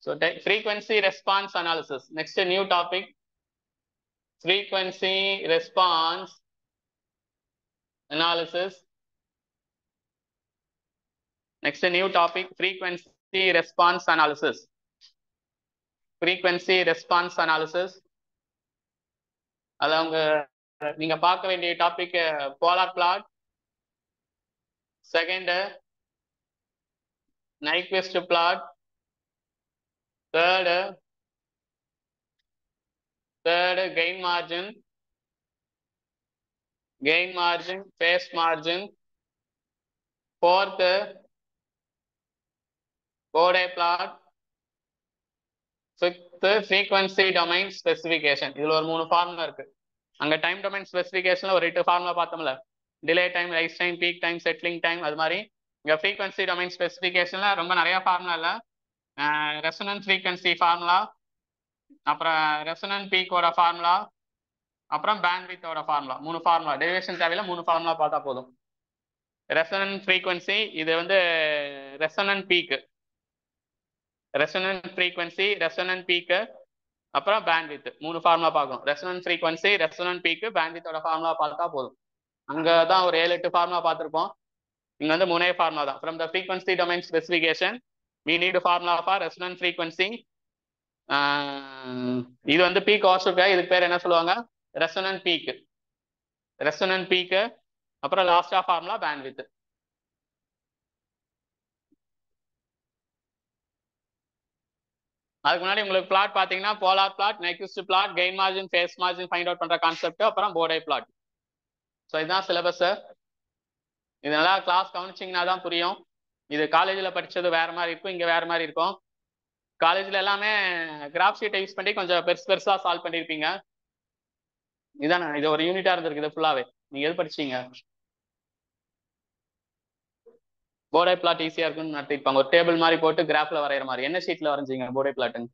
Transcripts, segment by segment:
So take frequency response analysis. Next a new topic. Frequency response analysis. Next a new topic. Frequency response analysis. Frequency response analysis. அது அவங்க நீங்க பார்க்க வேண்டிய topic polar plot second Nyquist plot third third gain margin gain margin phase margin fourth Bode plot fifth frequency domain specification இதுல ஒரு மூணு formula இருக்கு. அங்க டைம் டொமைன் ஸ்பெசிஃபிகேஷனில் ஒரு எட்டு ஃபார்முலா பார்த்தோம்ல. Delay time rise time peak time settling time அது மாதிரி. இங்க ஃப்ரீக்வன்சி டொமைன் ஸ்பெசிஃபிகேஷன்ல ரொம்ப நிறைய ஃபார்முலா இல்ல ரெசனன்ஸ் ஃப்ரீக்வன்சி ஃபார்முலா அப்புறம் ரெசனன்ட் பீக்கோட ஃபார்முலா அப்புறம் பேண்ட்வித்தோட ஃபார்முலா மூணு ஃபார்முலா டெரிவேஷன் தேவையில்ல மூணு ஃபார்முலா பார்த்தா போதும். ரெசனன்ட் ஃப்ரீக்வன்சி இது வந்து resonant peak resonant frequency resonant peak அப்புறம் பேண்ட்வித் மூணு ஃபார்முலா பார்க்கணும். ரெசனன்ட் ஃப்ரீக்வன்சி ரெசனன்ட் பீக்கு பேண்ட்வித்தோட ஃபார்முலா பார்த்தா போதும். அங்கே தான் ஒரு ஏழு எட்டு ஃபார்முலா பார்த்துருப்போம். இங்கே வந்து மூணே ஃபார்முலா தான். From the frequency domain specification we need a formula for resonance frequency. Uh, இது வந்து பீக் ஆஸ்ட்ரோக்கா இதுக்கு பேர் என்ன சொல்லுவாங்க? ரெசனன் பீக் ரெசனன் பீக்கு அப்புறம் லாஸ்டா ஃபார்முலா பேண்ட்வித் அதுக்கு முன்னாடி உங்களுக்கு பிளாட் பாத்தீங்கன்னா polar plot next plot gain margin phase margin find out பண்ற கான்செப்ட் அப்புறம் போர்டை பிளாட் ஸோ இதுதான் சிலபஸ் இதெல்லாம் நல்லா கிளாஸ் கவனிச்சிங்கன்னா தான் புரியும். இது காலேஜில் படித்தது வேற மாதிரி இருக்கும் இங்கே வேற மாதிரி இருக்கும். காலேஜில் எல்லாமே கிராஃப் ஷீட்டை யூஸ் பண்ணி கொஞ்சம் பெருசு பெருசாக சால்வ் பண்ணியிருப்பீங்க இதானே இது ஒரு யூனிட்டாக இருந்திருக்கு இது ஃபுல்லாகவே நீங்கள் எது படிச்சீங்க? போர்டை பிளாட் ஈஸியாக இருக்கும்னு நடத்திருப்பாங்க. ஒரு டேபிள் மாதிரி போட்டு கிராஃபில் வரைகிற மாதிரி. என்ன ஷீட்டில் வரைஞ்சிங்க போர்டை பிளாட்டுங்க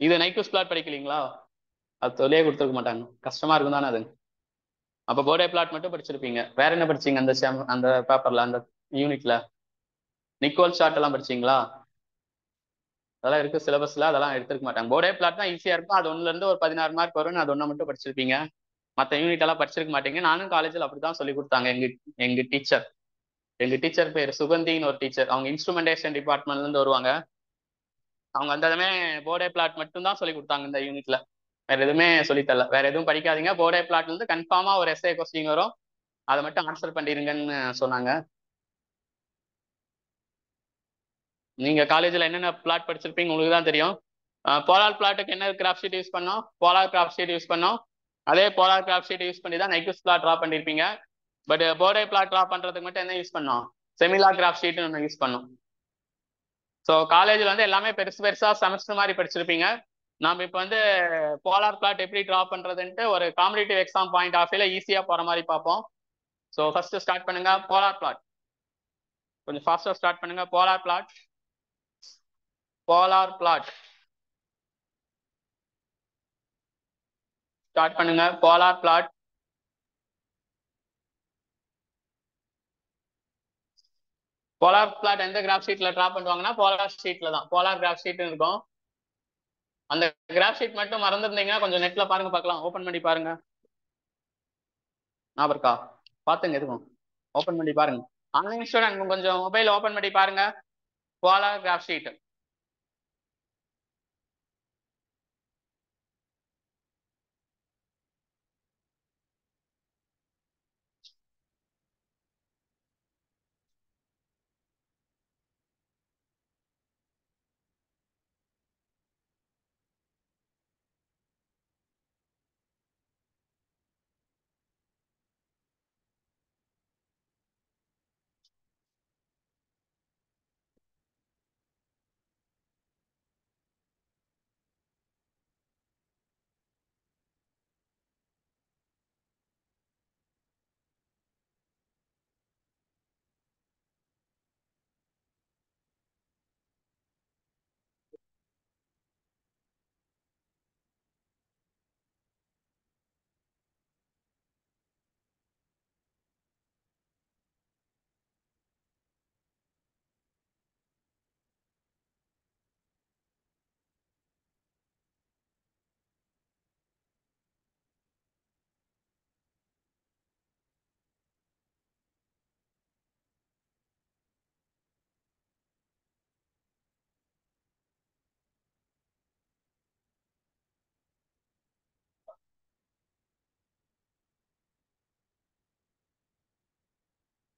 இது நைக்கூஸ் பிளாட் படிக்கலீங்களா? அது தொல்லையே கொடுத்துருக்க மாட்டாங்க. கஷ்டமா இருக்கும் தானே அது? அப்போ போர்டே பிளாட் மட்டும் படிச்சிருப்பீங்க. வேற என்ன படிச்சீங்க அந்த செம் அந்த பேப்பர்ல அந்த யூனிட்ல நிக்கோல் ஷார்ட் எல்லாம் படிச்சீங்களா? அதெல்லாம் இருக்கு சிலபஸ்ல அதெல்லாம் எடுத்துருக்க மாட்டாங்க. போர்டே பிளாட் தான் ஈஸியா இருக்கும். அது ஒண்ணுல இருந்து ஒரு பதினாறு மார்க் வரும் அது ஒண்ணு மட்டும் படிச்சிருப்பீங்க. மற்ற யூனிட் எல்லாம் படிச்சிருக்க மாட்டீங்க. நானும் காலேஜில் அப்படிதான் சொல்லி கொடுத்தாங்க. எங்க எங்க டீச்சர் எங்க டீச்சர் பேர் சுகந்தின்னு ஒரு டீச்சர் அவங்க இன்ஸ்ட்ருமெண்டேஷன் டிபார்ட்மெண்ட்ல இருந்து வருவாங்க. அவங்க அந்த போர்டே பிளாட் மட்டும் தான் சொல்லி கொடுத்தாங்க இந்த யூனிட்ல வேற எதுவுமே சொல்லித்தரல வேற எதுவும் படிக்காதீங்க. போர்டே பிளாட்ல இருந்து கன்ஃபார்மா ஒரு எஸ்ஏ கொஸ்டின் வரும். அதை மட்டும் ஆன்சர் பண்ணிருங்கன்னு சொன்னாங்க. நீங்க காலேஜ்ல என்னென்ன பிளாட் படிச்சிருப்பீங்க உங்களுக்கு தான் தெரியும். போலார் பிளாட்டுக்கு என்ன கிராஃப் ஷீட் யூஸ் பண்ணோம்? போலார் கிராஃப் ஷீட் யூஸ் பண்ணோம். அதே போலார் கிராஃப் ஷீட் யூஸ் பண்ணி தான் நைக்யூஸ் பிளாட் ட்ரா பண்ணிருப்பீங்க. பட் போர்டே பிளாட் ட்ரா பண்றதுக்கு மட்டும் என்ன யூஸ் பண்ணோம்? செமிலா கிராஃப் ஷீட் ஒன்று யூஸ் பண்ணோம். ஸோ காலேஜில் வந்து எல்லாமே பெருசு பெருசா செமஸ்டர் மாதிரி படிச்சிருப்பீங்க. நம்ம இப்போ வந்து போலார் பிளாட் எப்படி ட்ரா பண்றதுன்ட்டு ஒரு காம்படிட்டிவ் எக்ஸாம் பாயிண்ட் ஆஃப் வியூல ஈஸியா போற மாதிரி பார்ப்போம். ஸோ ஃபர்ஸ்ட் ஸ்டார்ட் பண்ணுங்க போலார் பிளாட் கொஞ்சம் ஃபாஸ்டா ஸ்டார்ட் பண்ணுங்க polar plot polar plot start பண்ணுங்க போலார் பிளாட் போலார் பிளாட் எந்த கிராஃப் ஷீட்ல ட்ரா பண்ணுவாங்கன்னா போலார் ஷீட்ல தான். போலார் கிராஃப் ஷீட் இருக்கும். அந்த கிராஃப் ஷீட் மட்டும் மறந்துருந்தீங்கன்னா கொஞ்சம் நெட்ல பாருங்க பார்க்கலாம். ஓப்பன் பண்ணி பாருங்க. ஞாபகம் இருக்கா? எதுவும் ஓப்பன் பண்ணி பாருங்க. ஆன்லைன் ஸ்டூடெண்ட் கொஞ்சம் மொபைல் ஓப்பன் பண்ணி பாருங்க. Cola graph sheet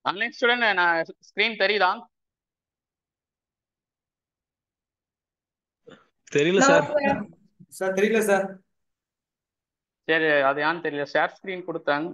online student நான் ஸ்க்ரீன் தெரியுதா? தெரியல சார் சார் தெரியல சார் சரி அது ஏன்னு தெரியல. ஷேர் ஸ்க்ரீன் கொடுத்தேன்.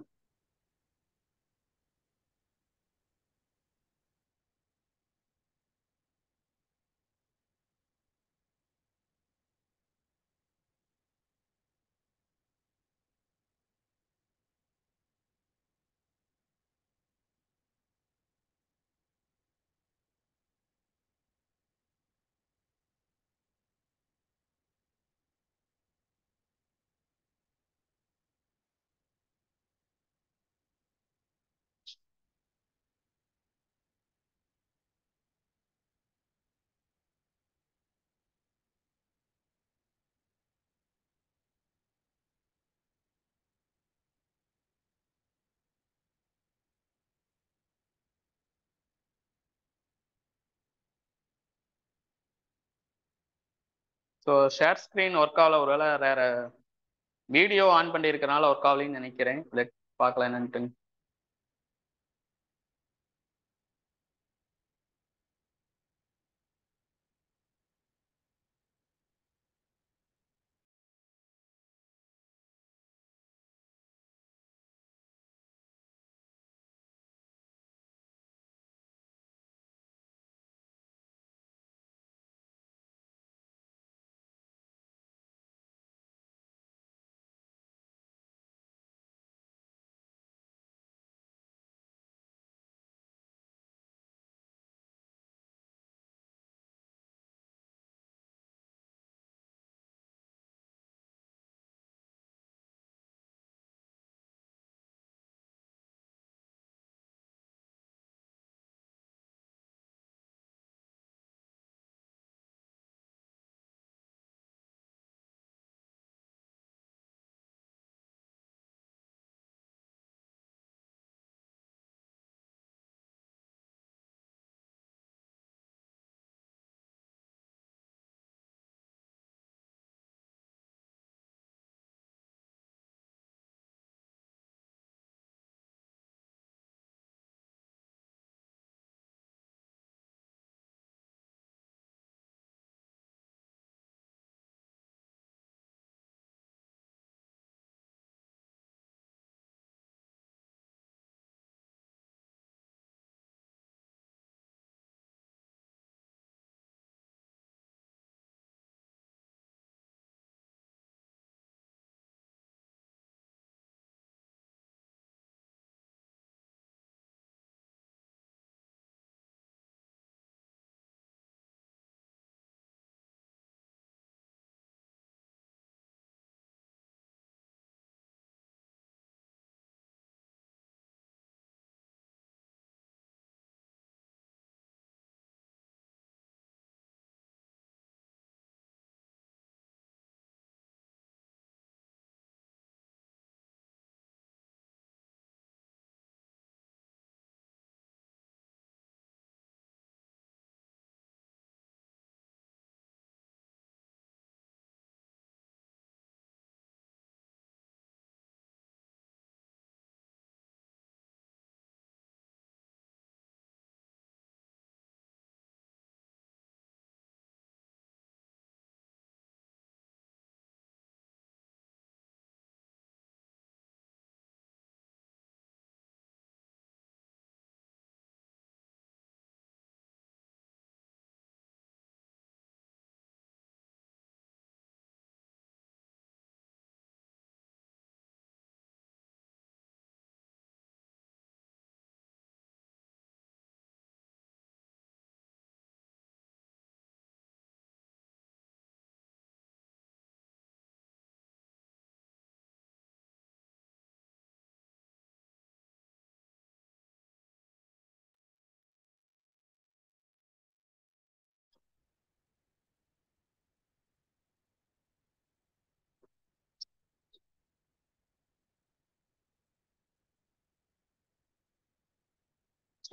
ஸோ ஷேர் ஸ்க்ரீன் ஒர்க் ஆகல. ஒருவேளை வேற வீடியோ ஆன் பண்ணி இருக்கறனால ஒர்க் ஆகலன்னு நினைக்கிறேன். லெட் பார்க்கலாம் என்னன்ட்டு.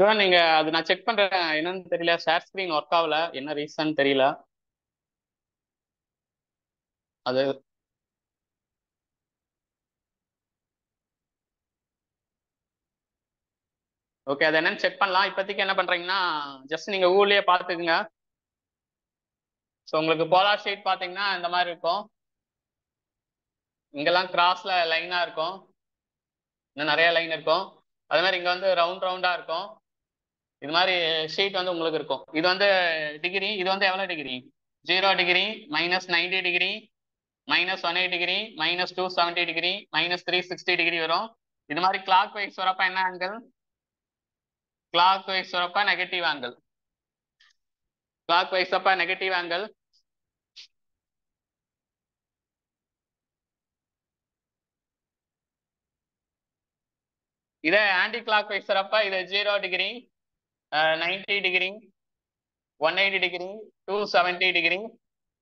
சிவன் நீங்க அது நான் செக் பண்றேன். என்னன்னு தெரியல. ஷேர் ஸ்க்ரீன் ஒர்க் ஆகல. என்ன ரீசன் தெரியல. அது ஓகே அது என்னன்னு செக் பண்ணலாம். இப்போதைக்கு என்ன பண்றீங்கன்னா ஜஸ்ட் நீங்க ஊர்லயே பாத்துக்கோங்க ஸோ உங்களுக்கு போலார் ஷீட் பாத்தீங்கன்னா இந்த மாதிரி இருக்கும். இங்கெல்லாம் கிராஸ்ல லைனா இருக்கும். இன்னும் நிறைய லைன் இருக்கும். அதே மாதிரி இங்க வந்து ரவுண்ட் ரவுண்டா இருக்கும். இது மாதிரி ஷீட் வந்து உங்களுக்கு இருக்கும். இது வந்து டிகிரி இது வந்து எவ்வளோ degree zero degree minus ninety degree minus one eight degree minus two seventy degree minus three sixty degree வரும். இது மாதிரி கிளாக் வைஸ் வரப்ப என்ன ஆங்கிள் கிளாக் வைஸ் வரப்ப நெகட்டிவ் ஆங்கிள் கிளாக் வைஸ் அப்ப நெகட்டிவ் ஆங்கிள் இதே ஆன்டி கிளாக் வைஸ் வரப்ப இது zero degree ninety degree one eighty degree two seventy degree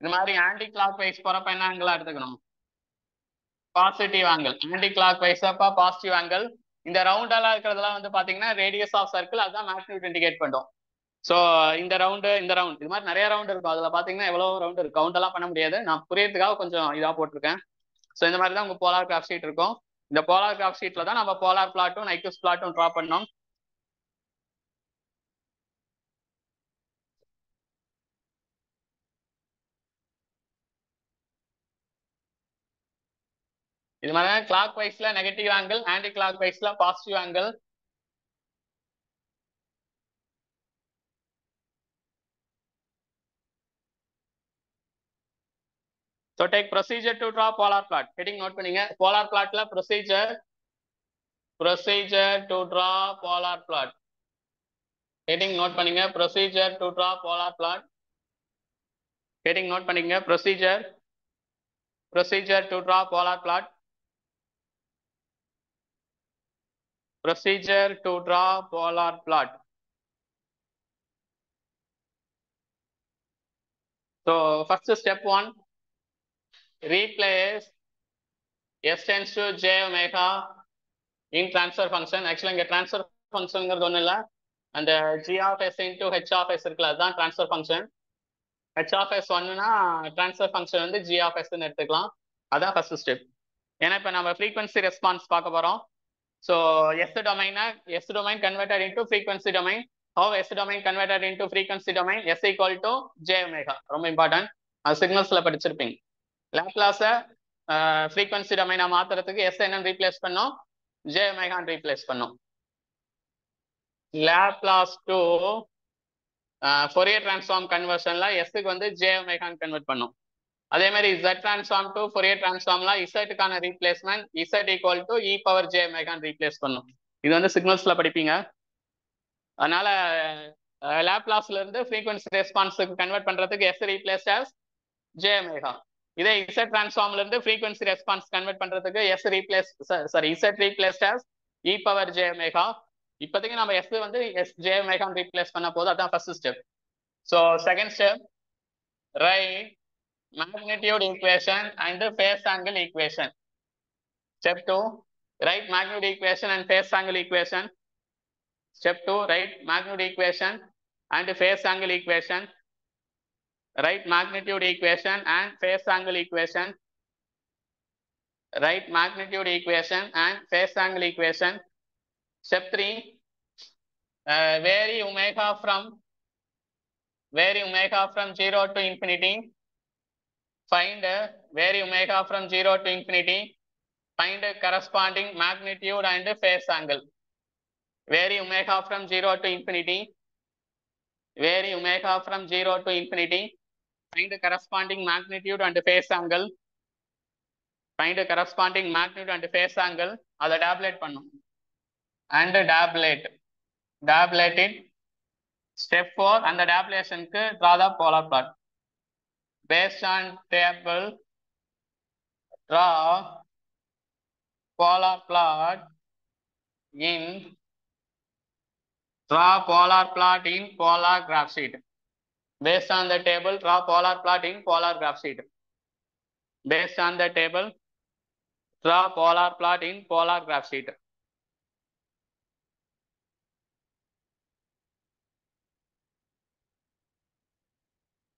இது மாதிரி ஆன்டி கிளாக் வைஸ் போகிறப்ப என்ன ஆங்கிளாக எடுத்துக்கணும்? Positive angle anti clock wise அப்போ பாசிட்டிவ் ஆங்கிள் இந்த ரவுண்டெல்லாம் இருக்கிறதெல்லாம் வந்து பார்த்தீங்கன்னா ரேடியஸ் ஆஃப் சர்க்கிள் அதுதான் மேக்னியூட் இண்டிகேட் பண்ணும். ஸோ இந்த ரவுண்டு இந்த ரவுண்ட் இது மாதிரி நிறைய ரவுண்ட் இருக்கும். அதில் பார்த்தீங்கன்னா எவ்வளோ ரவுண்ட் இருக்கு? கவுண்ட் எல்லாம் பண்ண முடியாது. நான் புரியறதுக்காக கொஞ்சம் இதாக போட்டிருக்கேன். ஸோ இந்த மாதிரி தான் உங்கள் போலார் கிராஃப் ஷீட் இருக்கும். இந்த போலார் கிராஃப் ஷீட்டில் தான் நம்ம போலார் பிளாட்டும் நைக்யூஸ் பிளாட்டும் ட்ரா பண்ணோம். இது மாதிரி கிளாக் வைஸ்ல நெகட்டிவ் ஆங்கிள் ஆன்டி கிளாக் வைஸ்ல positive angle So take procedure to draw polar plot. Heading note பண்ணீங்க polar plotல procedure procedure to draw polar plot. Heading note பண்ணீங்க procedure to draw polar plot. Heading note பண்ணீங்க procedure procedure to draw polar plot. Procedure to draw polar plot. So first step one, replace s tends to j omega in transfer function. Actually இங்க transfer functionங்கிறது ஒண்ணும் இல்ல அந்த g of s into h of s இருக்குல்ல அதுதான் transfer function. h of s ஒன்னுனா transfer function வந்து g of s ன்னு எடுத்துக்கலாம் அதான் ஃபர்ஸ்ட் ஸ்டெப் ஏன்னா இப்ப நம்ம frequency response பார்க்க போறோம் so S டொமைனா S domain converted into frequency domain how S domain converted into frequency domain S equal to J omega ரொம்ப இம்பார்ட்டன்ட் அது சிக்னல்ஸ்ல படிச்சிருப்பீங்க. லேப்லாஸை ஃப்ரீக்வன்சி டொமைனா மாத்துறதுக்கு எஸ் என்னன்னு ரீப்ளேஸ் பண்ணோம். ஜே ஒமேகான் ரீப்ளேஸ் பண்ணோம். லேப்லாஸ் டு ஃபொரியர் டிரான்ஸ்ஃபார்ம் கன்வர்ஷன்ல எஸ்க்கு வந்து ஜே ஒமேகான் கன்வெர்ட் பண்ணோம். அதே மாதிரி இசட் டிரான்ஸ்ஃபார்ம் டு ஃபோரியர் டிரான்ஸ்ஃபார்ம்லாம் இசட்டுக்கான replacement Z equal to E power J மேகான் replace பண்ணும். இது வந்து சிக்னல்ஸ்ல படிப்பீங்க. அதனால லேப்லாஸ்ல இருந்து ஃப்ரீக்வன்சி ரெஸ்பான்ஸுக்கு கன்வெர்ட் பண்றதுக்கு S replace as J omega இதே இசட் டிரான்ஸ்ஃபார்ம்ல இருந்து ஃப்ரீக்வன்சி ரெஸ்பான்ஸ் கன்வெர்ட் பண்றதுக்கு S replace sorry Z replace as E power J omega இப்போதைக்கு நம்ம எஸ் வந்து எஸ் ஜே மேகான் ரீப்ளேஸ் பண்ண போது அதான் first step so second step right magnitude equation and the phase angle equation. Step 2, write magnitude equation and phase angle equation. Step 2, write magnitude equation and phase angle equation. Write magnitude equation and phase angle equation. Write magnitude equation and phase angle equation. Step 3, uh, vary omega from vary omega from 0 to infinity find where omega from 0 to infinity, find a corresponding magnitude and phase angle. Where omega from 0 to infinity, where omega from 0 to infinity, find the corresponding magnitude and phase angle. Find a corresponding magnitude and phase angle. அதை tabulate பண்ணும் and tabulate tabulate it step 4 அந்த டேப்லேஷனுக்கு draw the polar plot. Based on table draw polar plot in draw polar plot in polar graph sheet. Based on the table draw polar plot in polar graph sheet. Based on the table draw polar plot in polar graph sheet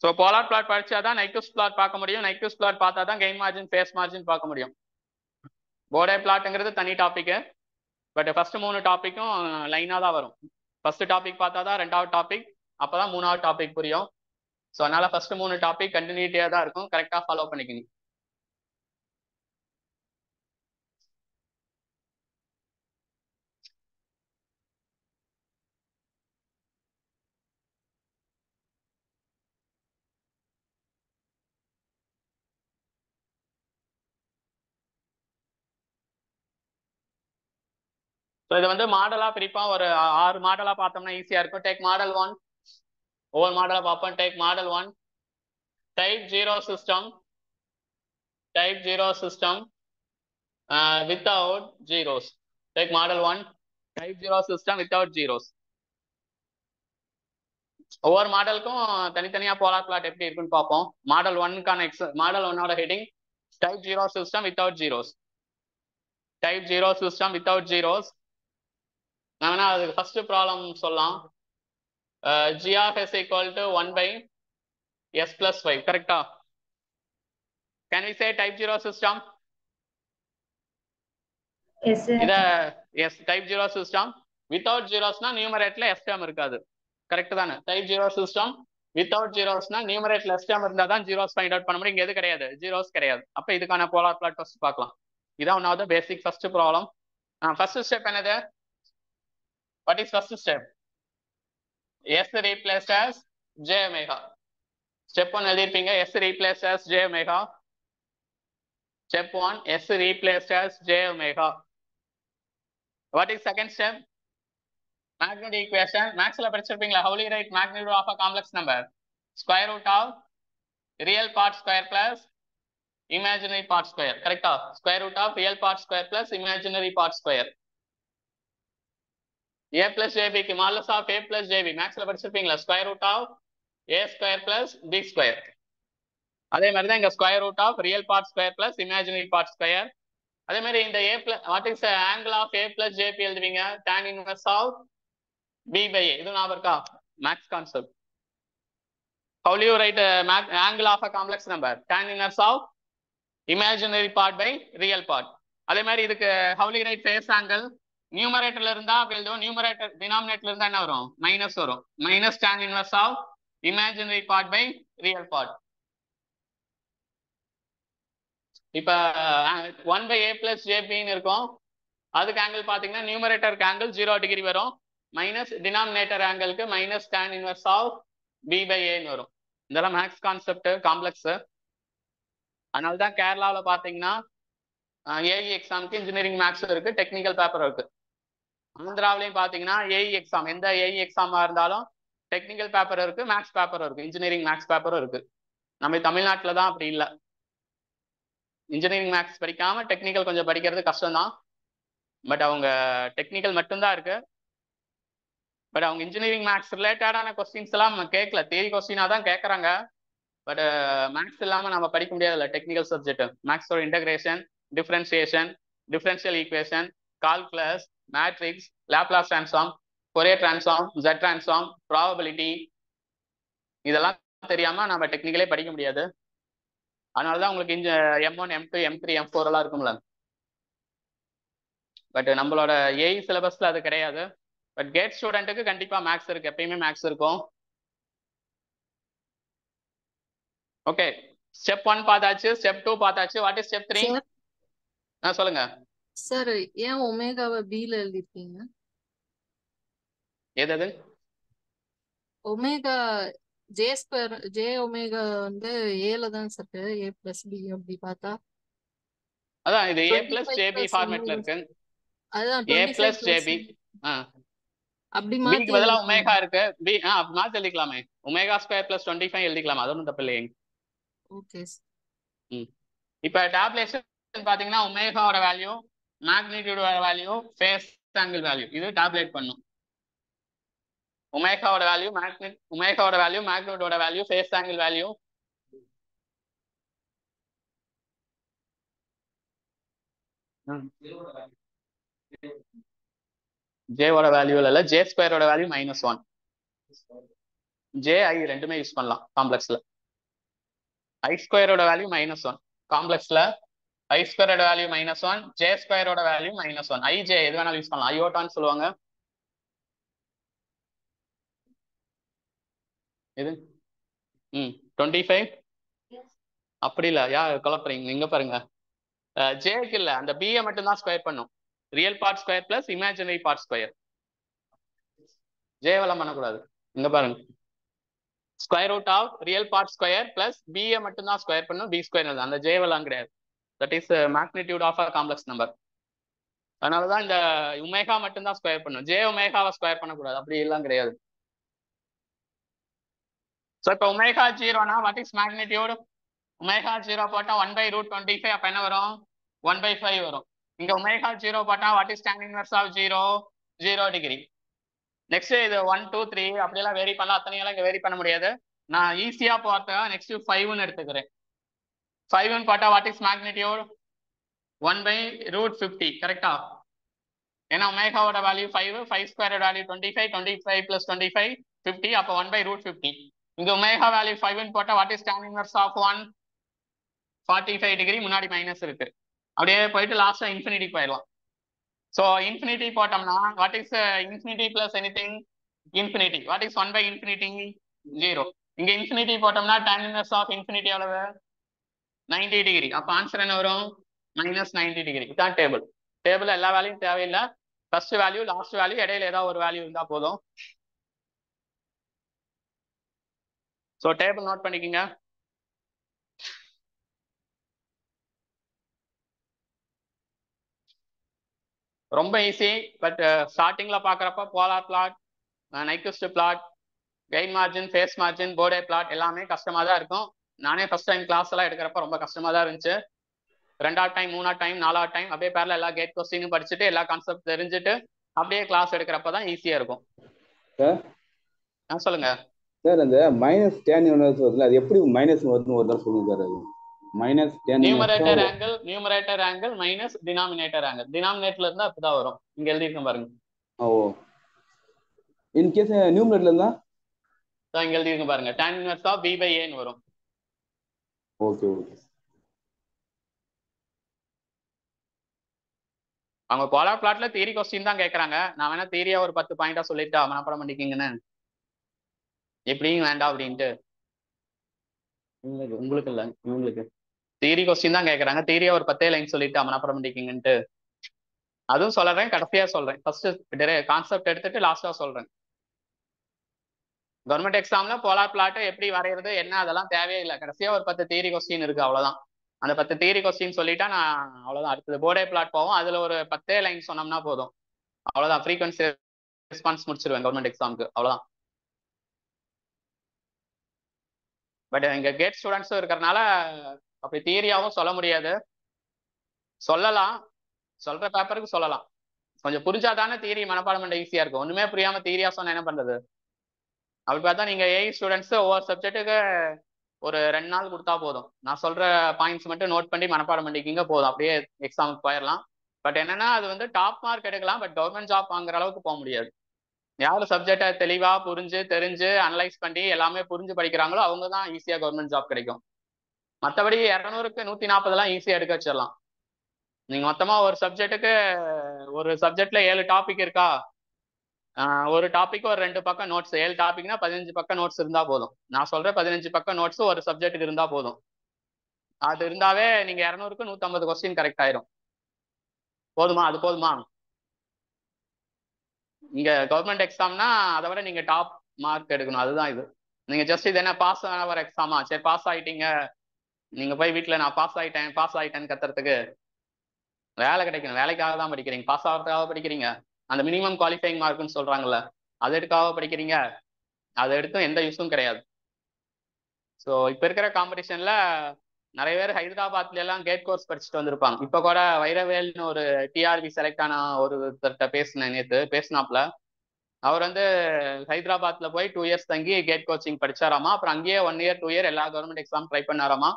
so polar plot படிச்சா தான் Nyquist plot பார்க்க முடியும். Nyquist plot பார்த்தா தான் gain margin phase margin பார்க்க முடியும். Bode பிளாட்டுங்கிறது தனி டாப்பிக்கு பட் ஃபர்ஸ்ட் மூணு டாப்பிக்கும் லைனாக தான் வரும். ஃபர்ஸ்ட் டாபிக் பார்த்தா தான் ரெண்டாவது டாபிக் அப்பதான் மூணாவது டாபிக் புரியும். ஸோ அதனால ஃபர்ஸ்ட் மூணு டாபிக் கண்டினியூட்டியாக தான் இருக்கும். கரெக்டாக ஃபாலோ பண்ணிக்கணும். ஸோ இது வந்து மாடலாக பிரிப்பா ஒரு ஆறு மாடலா பார்த்தோம்னா ஈஸியாக இருக்கும். டேக் மாடல் ஒன் ஒவ்வொரு மாடலாக பார்ப்போம். Take model one type zero system type zero system without zeros take model one type zero system without zeros ஒவ்வொரு மாடலுக்கும் தனித்தனியா போலார் பிளாட் எப்படி இருக்குன்னு பார்ப்போம். மாடல் ஒன்னுக்கான எக்ஸ் மாடல் ஒன்னோட heading type zero system without zeros type zero system without zeros நான் வேணா அதுக்கு ஃபர்ஸ்ட் ப்ராப்ளம் சொல்லலாம். G of S equal to one by S plus five கரெக்டா can we say type zero system இத S type zero system without ஜீரோஸ்னா நியூமரேட்ல S term இருக்காது. Correct தானே? டைப் ஜீரோ சிஸ்டம் வித்தவுட் ஜீரோஸ்னா நியூமரேட்ல எஸ் டேம் இருந்தா தான் ஜீரோஸ் ஃபைண்ட் அவுட் பண்ண முடியும். இங்க எது கிடையாது? ஜீரோஸ் கிடையாது. அப்ப இதுக்கான போலார் பிளாட் ஃபர்ஸ்ட் பார்க்கலாம். இதான் ஒன்னாவது basic first problem first step என்னது? What is first step S replaced as J omega step one எழுதிருப்பீங்க S replaced as J omega step one S replaced as J omega what is second step magnitude equation மேக்ஸ்ல படிச்சிருப்பீங்களா? ஹவுலி right magnitude of a complex number square root of real part square plus imaginary part square கரெக்டா square root of real part square plus imaginary part square A plus ஜேபிக்கு modulus of A plus J B மேக்ஸ்ல படிச்சிருப்பீங்களா? Square root of A square plus B square அதே மாதிரி தான் இங்க square root of real part square plus imaginary part square அதே மாதிரி இந்த A plus what is angle of A plus J B எழுதுவீங்க? Tan inverse of B by A இது ஞாபகம் இருக்கா? Maths concept how do you write a mag- angle of a complex number? Tan inverse of imaginary part by real part. அதே மாதிரி இதுக்கு how do you write face angle? நியூமரேட்டர்ல இருந்தா எழுதுவோம். Numerator டினாமினேட்டர்ல இருந்தா என்ன வரும்? மைனஸ் வரும். Minus tan inverse of imaginary part by real part இப்ப ஒன் பை ஏ பிளஸ் ஜேபின்னு இருக்கும். அதுக்கு ஆங்கிள் பாத்தீங்கன்னா நியூமரேட்டருக்கு ஆங்கிள் ஜீரோ டிகிரி வரும். Minus denominator ஆங்கிளுக்கு minus tan inverse of B by ஏன்னு வரும். இதெல்லாம் மேக்ஸ் கான்செப்ட் காம்ப்ளெக்ஸ் அதனால தான் கேரளாவில் பார்த்தீங்கன்னா ஏஇ எக்ஸாமுக்கு இன்ஜினியரிங் மேக்ஸும் இருக்கு டெக்னிக்கல் பேப்பர் இருக்கு. ஆந்திராவிலையும் பார்த்தீங்கன்னா ஏஇ எக்ஸாம் எந்த ஏஇ எக்ஸாமா இருந்தாலும் டெக்னிக்கல் பேப்பர் இருக்கு மேக்ஸ் பேப்பரும் இருக்கு. இன்ஜினியரிங் மேக்ஸ் பேப்பரும் இருக்கு. நம்ம தமிழ்நாட்டில் தான் அப்படி இல்லை. இன்ஜினியரிங் மேக்ஸ் படிக்காம டெக்னிக்கல் கொஞ்சம் படிக்கிறது கஷ்டம் தான் பட் அவங்க டெக்னிக்கல் மட்டும்தான் இருக்கு. பட் அவங்க இன்ஜினியரிங் மேக்ஸ் ரிலேட்டடான கொஸ்டின்ஸ் எல்லாம் நம்ம கேட்கல தேரி கொஸ்டினாக தான் கேட்கறாங்க பட் மேக்ஸ் uh, இல்லாம நம்ம படிக்க முடியாதுல்ல technical subject மேக்ஸோட integration differentiation differential equation calculus matrix Laplace transform Fourier transform Z transform probability இதெல்லாம் தெரியாம நம்ம டெக்னிக்கலே படிக்க முடியாது. அதனால தான் உங்களுக்கு இங்க M one M two M three M four எல்லாம் இருக்கும்ல. பட் நம்மளோட ஏஇ சிலபஸ்ல அது கிடையாது. பட் கேட் ஸ்டூடெண்ட்டுக்கு கண்டிப்பா மேக்ஸ் இருக்கு. எப்பயுமே மேக்ஸ் இருக்கும். ஓகே ஸ்டெப் ஒன் பார்த்தாச்சு. ஸ்டெப் டூ பார்த்தாச்சு. வாட் இஸ் ஸ்டெப் த்ரீ ஆ சொல்லுங்க. சார் ஏன் ஒமேகாவை பில எழுதிருக்கீங்க? எது omega J square J omega வந்து ஏல தான் சார் ஏ பிளஸ் பி அப்படி பார்த்தா. அதான் இது ஏ 25 பிளஸ் ஜேபி ஃபார்மேட்ல. இருக்கு. அதான் ஏ 25 பிளஸ் ஜேபி அப்படி மாத்தி பதிலா. ஒமேகா இருக்கு. பி ஆ அப்ப மாத்தி எழுதிக்கலாமே. Omega square plus twenty five எழுதிக்கலாமா. அது ஒன்றும் தப்பு இல்லையே. ஓகே இப்ப டேப்லேஷன் பாத்தீங்கன்னா ஒமேகாவோட value magnitude value phase angle value இது டேப்லேட் பண்ணும். ஒமேகாவோட வேல்யூ மேக்னிட் ஒமேகாவோட வேல்யூ மேக்னிடியூடோட வேல்யூ ஃபேஸ் ஆங்கிள் வேல்யூ ஜேவோட வேல்யூ இல்ல ஜே ஸ்கொயரோட value minus one j i ரெண்டுமே யூஸ் பண்ணலாம் காம்ப்ளெக்ஸ்ல ஐ ஸ்கொயரோட வேல்யூ மைனஸ் ஒன் காம்ப்ளெக்ஸ்ல ஐ ஸ்கொயரோட வேல்யூ மைனஸ் ஒன் ஜே ஸ்கொயரோட value minus one I j எது வேணாலும் யூஸ் பண்ணலாம். ஐஓட்டான்னு சொல்லுவாங்க. எது? ம் டுவெண்ட்டி ஃபைவ் அப்படி இல்ல. யா குழப்பறீங்க இங்க பாருங்க. ஜேக்கு இல்ல. அந்த பிஏ மட்டும் தான் ஸ்கொயர் பண்ணும். Real part square plus imaginary part square ஜேவெல்லாம் பண்ணக்கூடாது. இங்க பாருங்க. Square root of real part square plus B A மட்டும் தான் ஸ்கொயர் பண்ணும். பி ஸ்கொயர் அந்த ஜேவெல்லாம் கிடையாது. That is magnitude of a complex number அதனால தான் இந்த உமேகா மட்டும்தான் ஸ்கொயர் பண்ணும். ஜே உமேகாவை ஸ்கொயர் பண்ணக்கூடாது. அப்படி எல்லாம் கிடையாது. ஸோ இப்போ omega ஜீரோனா what is magnitude omega zero போட்டா one by root twenty five அப்போ என்ன வரும்? ஒன் பை ஃபைவ் வரும். இங்க உமேகா ஜீரோ போட்டா what is tan inverse of zero zero degree next இது ஒன் டூ த்ரீ அப்படியெல்லாம் வெரி பண்ணலாம். அத்தனையெல்லாம் இங்கே வெரி பண்ண முடியாது. நான் ஈஸியா பார்த்தா நெக்ஸ்ட் ஃபைவ்னு எடுத்துக்கிறேன். ஃபைவ்னு பார்த்தா what is magnitude one by root fifty கரெக்டா ஏன்னா ஒமேகாவோட value five five square value twenty five twenty five plus twenty five fifty அப்போ ஒன் பை ரூட் ஃபிஃப்டி இங்கே ஒமேகா வேல்யூ ஃபைவ்னு போட்டா what is tan inverse of one forty five degree முன்னாடி minus இருக்கு. அப்படியே போயிட்டு லாஸ்ட்டாக இன்ஃபினிட்டி போயிடலாம். ஸோ இன்ஃபினிட்டி போட்டோம்னா what is infinity plus anything infinity what is one by infinity zero இங்க இன்ஃபினிட்டி போட்டோம்னா டான் இன்வர்ஸ் ஆஃப் இன்ஃபினிட்டி எவ்வளவு? நைன்டி டிகிரி அப்போ ஆன்சர் என்ன வரும்? மைனஸ் நைன்டி டிகிரி இதான் டேபிள் டேபிள் எல்லா வேல்யூயும் தேவையில்லை. ஃபர்ஸ்ட் வேல்யூ லாஸ்ட் வேல்யூ இடையில ஏதாவது ஒரு வேல்யூ இருந்தால் போதும். ஸோ டேபிள் நோட் பண்ணிக்கோங்க. ரொம்ப ஈஸி பட் ஸ்டார்டிங்ல பாக்குறப்ப polar plot Nyquist plot gain margin phase margin Bode plot எல்லாமே கஷ்டமா தான் இருக்கும். நானே ஃபர்ஸ்ட் டைம் கிளாஸ் எல்லாம் எடுக்கிறப்ப ரொம்ப கஷ்டமா தான் இருந்துச்சு. ரெண்டாவது டைம் மூணாவது டைம் நாலாவது டைம் அப்படியே பேர்ல எல்லா கேட் கொஸ்டினும் படிச்சுட்டு எல்லா கான்செப்ட் தெரிஞ்சுட்டு அப்படியே கிளாஸ் எடுக்கிறப்ப தான் ஈஸியா இருக்கும். ஆ சொல்லுங்க. சார் அந்த மைனஸ் டேன் யூனிவர்ஸ் வருதுல அது எப்படி மைனஸ் வருதுன்னு ஒரு தடவை சொல்லுங்க சார் அது. Minus tan numerator angle numerator angle minus denominator angle டினாமினேட்டர்ல இருந்தா அப்படிதான் வரும். இங்க எழுதியிருக்கேன் பாருங்க. ஓ. இன் கேஸ் நியூமரேட்ல இருந்தா? இங்க எழுதியிருக்கேன் பாருங்க. Tan inverse of B by ஏன்னு வரும். Okay okay. அவங்க போலார் பிளாட்ல தியரி கொஸ்டின் தான் கேட்கறாங்க நான் வேணா தியரியா ஒரு பத்து பாயிண்டா சொல்லிட்டா மனப்பாடம் பண்ணிக்கிங்கன்னு எப்படியும் வேண்டாம் அப்படின்ட்டு. உங்களுக்கு உங்களுக்கு இல்ல இவங்களுக்கு. தியரி கொஸ்டின் தான் கேட்கறாங்க தியரியா ஒரு பத்தே லைன் சொல்லிட்டு மனப்பாடம் பண்ணிக்கிங்கன்ட்டு அதுவும் சொல்றேன் கடைசியா சொல்றேன். ஃபர்ஸ்ட் கான்செப்ட் எடுத்துட்டு லாஸ்டா சொல்றேன். கவர்மெண்ட் எக்ஸாம்ல போலார் பிளாட்டு எப்படி வரைகிறது என்ன அதெல்லாம் தேவையே இல்லை. கடைசியா ஒரு பத்து தியரி கொஸ்டின் இருக்கு அவ்வளவுதான். அந்த பத்து தியரி கொஸ்டின் சொல்லிட்டா நான் அவ்வளவுதான். அடுத்தது போர்டே பிளாட் போவோம். அதுல ஒரு பத்தே லைன் சொன்னோம்னா போதும். அவ்வளவுதான். ஃப்ரீக்வன்சி ரெஸ்பான்ஸ் முடிச்சிருவேன் கவர்மெண்ட் எக்ஸாமுக்கு அவ்வளவுதான். பட் இங்க கேட் ஸ்டூடெண்ட்ஸும் இருக்கிறனால அப்படி தியரியாவும் சொல்ல முடியாது. சொல்லலாம். சொல்ற பேப்பருக்கு சொல்லலாம். கொஞ்சம் புரிஞ்சாதானே தியரி மனப்பாடம் பண்ண ஈஸியா இருக்கும். ஒண்ணுமே புரியாம தியரியா சொன்னா என்ன பண்றது? அப்படி பார்த்தா நீங்க ஏஐ ஸ்டூடெண்ட்ஸ் ஒவ்வொரு சப்ஜெக்ட்டுக்கு ஒரு ரெண்டு நாள் கொடுத்தா போதும். நான் சொல்ற பாயிண்ட்ஸ் மட்டும் நோட் பண்ணி மனப்பாடம் பண்ணிக்கிங்க போதும். அப்படியே எக்ஸாமுக்கு போயிடலாம் பட் என்னன்னா அது வந்து டாப் மார்க் எடுக்கலாம். பட் கவர்மெண்ட் ஜாப் வாங்குற அளவுக்கு போக முடியாது. யார் சப்ஜெக்டை தெளிவா புரிஞ்சு தெரிஞ்சு அனலைஸ் பண்ணி எல்லாமே புரிஞ்சு படிக்கிறாங்களோ அவங்க தான் ஈஸியா கவர்மெண்ட் ஜாப் கிடைக்கும். மற்றபடி இரநூறுக்கு நூத்தி நாற்பதெல்லாம் ஈஸியா எடுக்க வச்சிடலாம். நீங்க மொத்தமா ஒரு சப்ஜெக்ட்டுக்கு ஒரு சப்ஜெக்ட்ல ஏழு டாபிக் இருக்கா? ஒரு டாபிக் ஒரு ரெண்டு பக்கம் நோட்ஸ் ஏழு டாபிக்னா பதினஞ்சு பக்கம் நோட்ஸ் இருந்தா போதும். நான் சொல்ற பதினஞ்சு பக்கம் நோட்ஸ் ஒரு சப்ஜெக்ட்டுக்கு இருந்தா போதும். அது இருந்தாவே நீங்க இரநூறுக்கு நூத்தம்பது கொஸ்டின் கரெக்ட் ஆயிரும். போதுமா? அது போதுமா? இங்க கவர்மெண்ட் எக்ஸாம்னா அதை விட நீங்க டாப் மார்க் எடுக்கணும். அதுதான் இது. நீங்க ஜஸ்ட் இது என்ன பாஸ் ஆனவர் எக்ஸாமா சரி பாஸ் ஆயிட்டீங்க. நீங்க போய் வீட்டுல நான் பாஸ் ஆயிட்டேன் பாஸ் ஆயிட்டேன்னு கத்துறதுக்கு வேலை கிடைக்கணும். வேலைக்காக தான் படிக்கிறீங்க. பாஸ் ஆகிறதுக்காக படிக்கிறீங்க. அந்த மினிமம் குவாலிஃபைங் மார்க்னு சொல்றாங்கல்ல அது எடுக்காக படிக்கிறீங்க? அதை எடுத்தும் எந்த யூஸும் கிடையாது. ஸோ இப்போ இருக்கிற காம்படிஷன்ல நிறைய பேர் ஹைதராபாத்ல எல்லாம் கேட் கோர்ஸ் படிச்சுட்டு வந்திருப்பாங்க. இப்போ கூட வைரவேல்னு ஒரு டிஆர்பி செலக்ட் ஆன ஒருத்தர்கிட்ட பேசினேன் நேற்று பேசினாப்ல அவர் வந்து ஹைதராபாத்ல போய் டூ இயர்ஸ் தங்கி கேட் கோச்சிங் படிச்சாராமா? அப்புறம் அங்கேயே ஒன் இயர் டூ இயர் எல்லா கவர்மெண்ட் எக்ஸாம் ட்ரை பண்ணாராமா?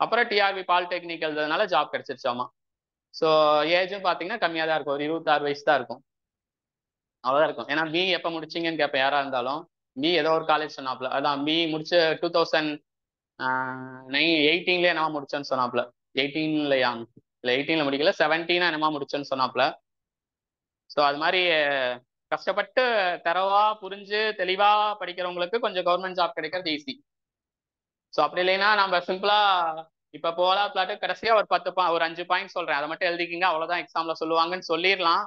அப்புறம் டிஆர்பி பாலிடெக்னிக் எழுதுனால ஜாப் கிடைச்சிருச்சாமா? ஸோ ஏஜும் பார்த்தீங்கன்னா கம்மியாக தான் இருக்கும். ஒரு இருபத்தாறு வயசு தான் இருக்கும். அவ்வளோதான் இருக்கும். ஏன்னா பி எப்போ முடிச்சிங்கன்னு கேட்பேன் யாராக இருந்தாலும் பி ஏதோ ஒரு காலேஜ் சொன்னாப்ல. அதான் பி முடிச்ச டூ தௌசண்ட் நைன் எயிட்டீன்லேயே என்னமா முடிச்சேன்னு சொன்னாப்ல. எயிட்டீன்லையா இல்லை எயிட்டீனில் முடிக்கல செவன்டீனா என்னமா முடிச்சேன்னு சொன்னாப்ல. ஸோ அது மாதிரி கஷ்டப்பட்டு தரவா புரிஞ்சு தெளிவா படிக்கிறவங்களுக்கு கொஞ்சம் கவர்மெண்ட் ஜாப் கிடைக்கிறது ஈஸி ஸோ அப்படி இல்லைன்னா நம்ம சிம்பிளா இப்ப போலா பிளாட்டு கடைசியா ஒரு பத்து ஒரு அஞ்சு பாயிண்ட் சொல்றேன். அதை மட்டும் எழுதிக்கிங்க அவ்வளவுதான் எக்ஸாம்ல சொல்லுவாங்கன்னு சொல்லிடலாம்.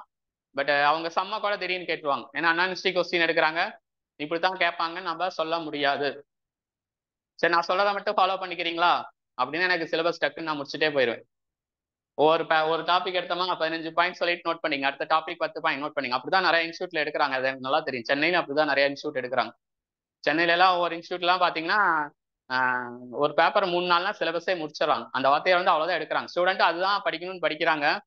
பட் அவங்க செம்ம கூட திடீர்னு கேட்டுருவாங்க. ஏன்னா அன்னிஸ்டி கொஸ்டின் எடுக்கிறாங்க. இப்படித்தான் கேட்பாங்கன்னு நம்ம சொல்ல முடியாது. சரி நான் சொல்லதை மட்டும் ஃபாலோ பண்ணிக்கிறீங்களா? அப்படின்னு எனக்கு சிலபஸ் டக்குன்னு நான் முடிச்சுட்டே போயிடுவேன் ஒரு ஒரு டாபிக் எடுத்தோம்னா பதினஞ்சு பாயிண்ட் சொல்லிட்டு நோட் பண்ணிங்க. அடுத்த டாபிக் பத்து பாயிண்ட் நோட் பண்ணிங்க. அப்படிதான் நிறைய இன்ஸ்டியூட்ல எடுக்கிறாங்க. அது எனக்கு நல்லா தெரியும். சென்னையில அப்படிதான் நிறைய இன்ஸ்டியூட் எடுக்கிறாங்க. சென்னையில எல்லாம் ஒவ்வொரு இன்ஸ்டியூட்லாம் பாத்தீங்கன்னா ஒரு பேப்பர் மூணு நாள்னா சிலபஸே முடிச்சிடறாங்க. அந்த வார்த்தையை வந்து அவ்வளோதான் எடுக்கிறாங்க. ஸ்டூடெண்ட் அதுதான் படிக்கணும்னு படிக்கிறாங்க.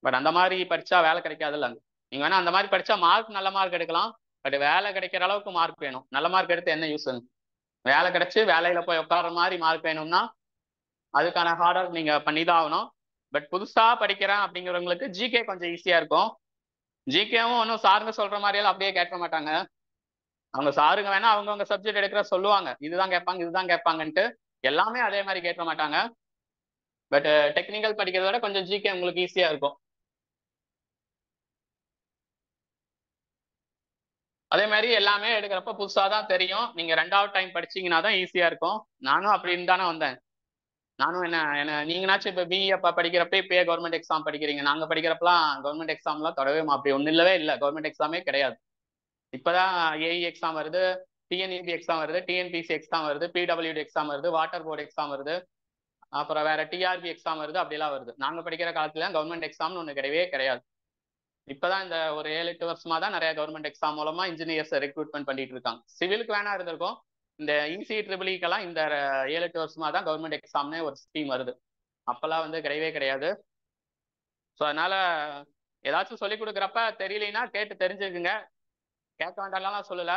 பட் அந்த மாதிரி படிச்சா வேலை கிடைக்காதுல்ல நீங்க வேணா அந்த மாதிரி படிச்சா மார்க் நல்ல மார்க் எடுக்கலாம். பட் வேலை கிடைக்கிற அளவுக்கு மார்க் வேணும். நல்ல மார்க் எடுத்து என்ன யூஸ் வேலை கிடைச்சு வேலையில போய் உட்கார்ற மாதிரி மார்க் வேணும்னா அதுக்கான ஹார்ட் ஒர்க் நீங்க பண்ணி தான் ஆகணும் பட் புதுசா படிக்கிறேன் அப்படிங்கிறவங்களுக்கு ஜிகே கொஞ்சம் ஈஸியா இருக்கும். ஜிகேவும் ஒன்றும் சாருங்க சொல்ற மாதிரியெல்லாம் அப்படியே கேட்க மாட்டாங்க. அவங்க சாருங்க வேணா அவங்கவுங்க சப்ஜெக்ட் எடுக்கிற சொல்லுவாங்க. இதுதான் கேட்பாங்க இதுதான் கேட்பாங்கன்ட்டு எல்லாமே அதே மாதிரி கேட்க மாட்டாங்க. பட் டெக்னிக்கல் படிக்கிறத விட கொஞ்சம் ஜிகே உங்களுக்கு ஈஸியா இருக்கும். அதே மாதிரி எல்லாமே எடுக்கிறப்ப புதுசா தான் தெரியும். நீங்க ரெண்டாவது டைம் படிச்சீங்கன்னா தான் ஈஸியா இருக்கும். நானும் அப்படின்னு தானே வந்தேன். நானும் என்ன என்ன நீங்கனாச்சும் இப்போ பிஇ அப்ப படிக்கிறப்ப இப்பயே கவர்மெண்ட் எக்ஸாம் படிக்கிறீங்க. நாங்க படிக்கிறப்பலாம் கவர்மெண்ட் எக்ஸாம்லாம் தொடவே அப்படி ஒன்றும் இல்லவே இல்லை. கவர்மெண்ட் எக்ஸாமே கிடையாது. இப்பதான் ஏஇ எக்ஸாம் வருது டிஎன்இபி எக்ஸாம் வருது டிஎன்பிசி எக்ஸாம் வருது பிடபிள்யூடி எக்ஸாம் வருது வாட்டர் போர்டு எக்ஸாம் வருது. அப்புறம் வேற டிஆர்பி எக்ஸாம் வருது அப்படிலாம் வருது. நாங்க படிக்கிற காலத்துல கவர்மெண்ட் எக்ஸாம்னு ஒன்று கிடையவே கிடையாது. இப்பதான் இந்த ஒரு ஏழு எட்டு வருஷமா தான் நிறைய கவர்மெண்ட் எக்ஸாம் மூலமா இன்ஜினியர்ஸ் ரெக்ரூட்மெண்ட் பண்ணிட்டு இருக்காங்க சிவிலுக்கு வேணா இருந்திருக்கும் இந்த இசி ட்ரிபிளிக்கெல்லாம் இந்த ஏழு எட்டு வருஷமா தான் கவர்மெண்ட் எக்ஸாம்னே ஒரு ஸ்கீம் வருது அப்பெல்லாம் வந்து கிடையவே கிடையாது ஸோ அதனால ஏதாச்சும் சொல்லி கொடுக்குறப்ப தெரியலன்னா கேட்டு தெரிஞ்சுக்குங்க கேட்க வேண்டாம்லாம் சொல்லல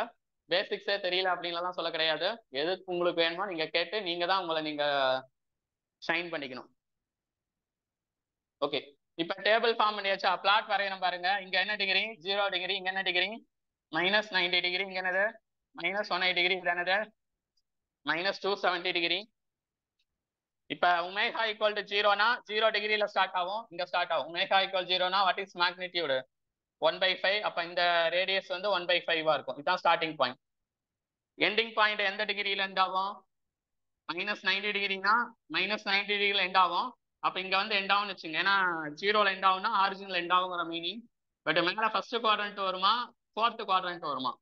பேசிக்ஸே தெரியல அப்படின்லாம் சொல்ல கிடையாது எது உங்களுக்கு வேணுமோ நீங்க கேட்டு நீங்க தான் உங்களை நீங்க ஷைன் பண்ணிக்கணும் ஓகே இப்ப டேபிள் ஃபார்ம் பண்ணியாச்சா பிளாட் வரையணும் பாருங்க. இங்க என்ன டிகிரி ஜீரோ டிகிரி இங்க என்ன டிகிரி மைனஸ் நைன்டி டிகிரி இங்க என்னது? மைனஸ் ஒன் எயிட் டிகிரி இது என்னது? மைனஸ் டூ செவன்டி டிகிரி இப்ப உமேகா ஈக்குவல் டு ஜீரோனா ஜீரோ டிகிரியில ஸ்டார்ட் ஆகும். இங்க ஸ்டார்ட் ஆகும். Omega equal ஜீரோனா what is magnitude one by five அப்ப இந்த ரேடியஸ் வந்து ஒன் பை ஃபைவா இருக்கும். இதுதான் ஸ்டார்டிங் பாயிண்ட் எண்டிங் பாயிண்ட் எந்த டிகிரியில எண்ட் ஆகும்? மைனஸ் நைன்டி டிகிரினா மைனஸ் நைன்டி டிகிரியில எண்ட் ஆகும். அப்ப இங்க வந்து எண்ட் ஆகும்னு வச்சுங்க. ஏன்னா ஜீரோல எண்ட் ஆகும்னா ஆரிஜினல் எண்ட் ஆகுங்கிற மீனிங் பட் மேல ஃபர்ஸ்ட் குவாட்ரண்ட் வருமா? ஃபோர்த் குவாட்ரண்ட் வருமா?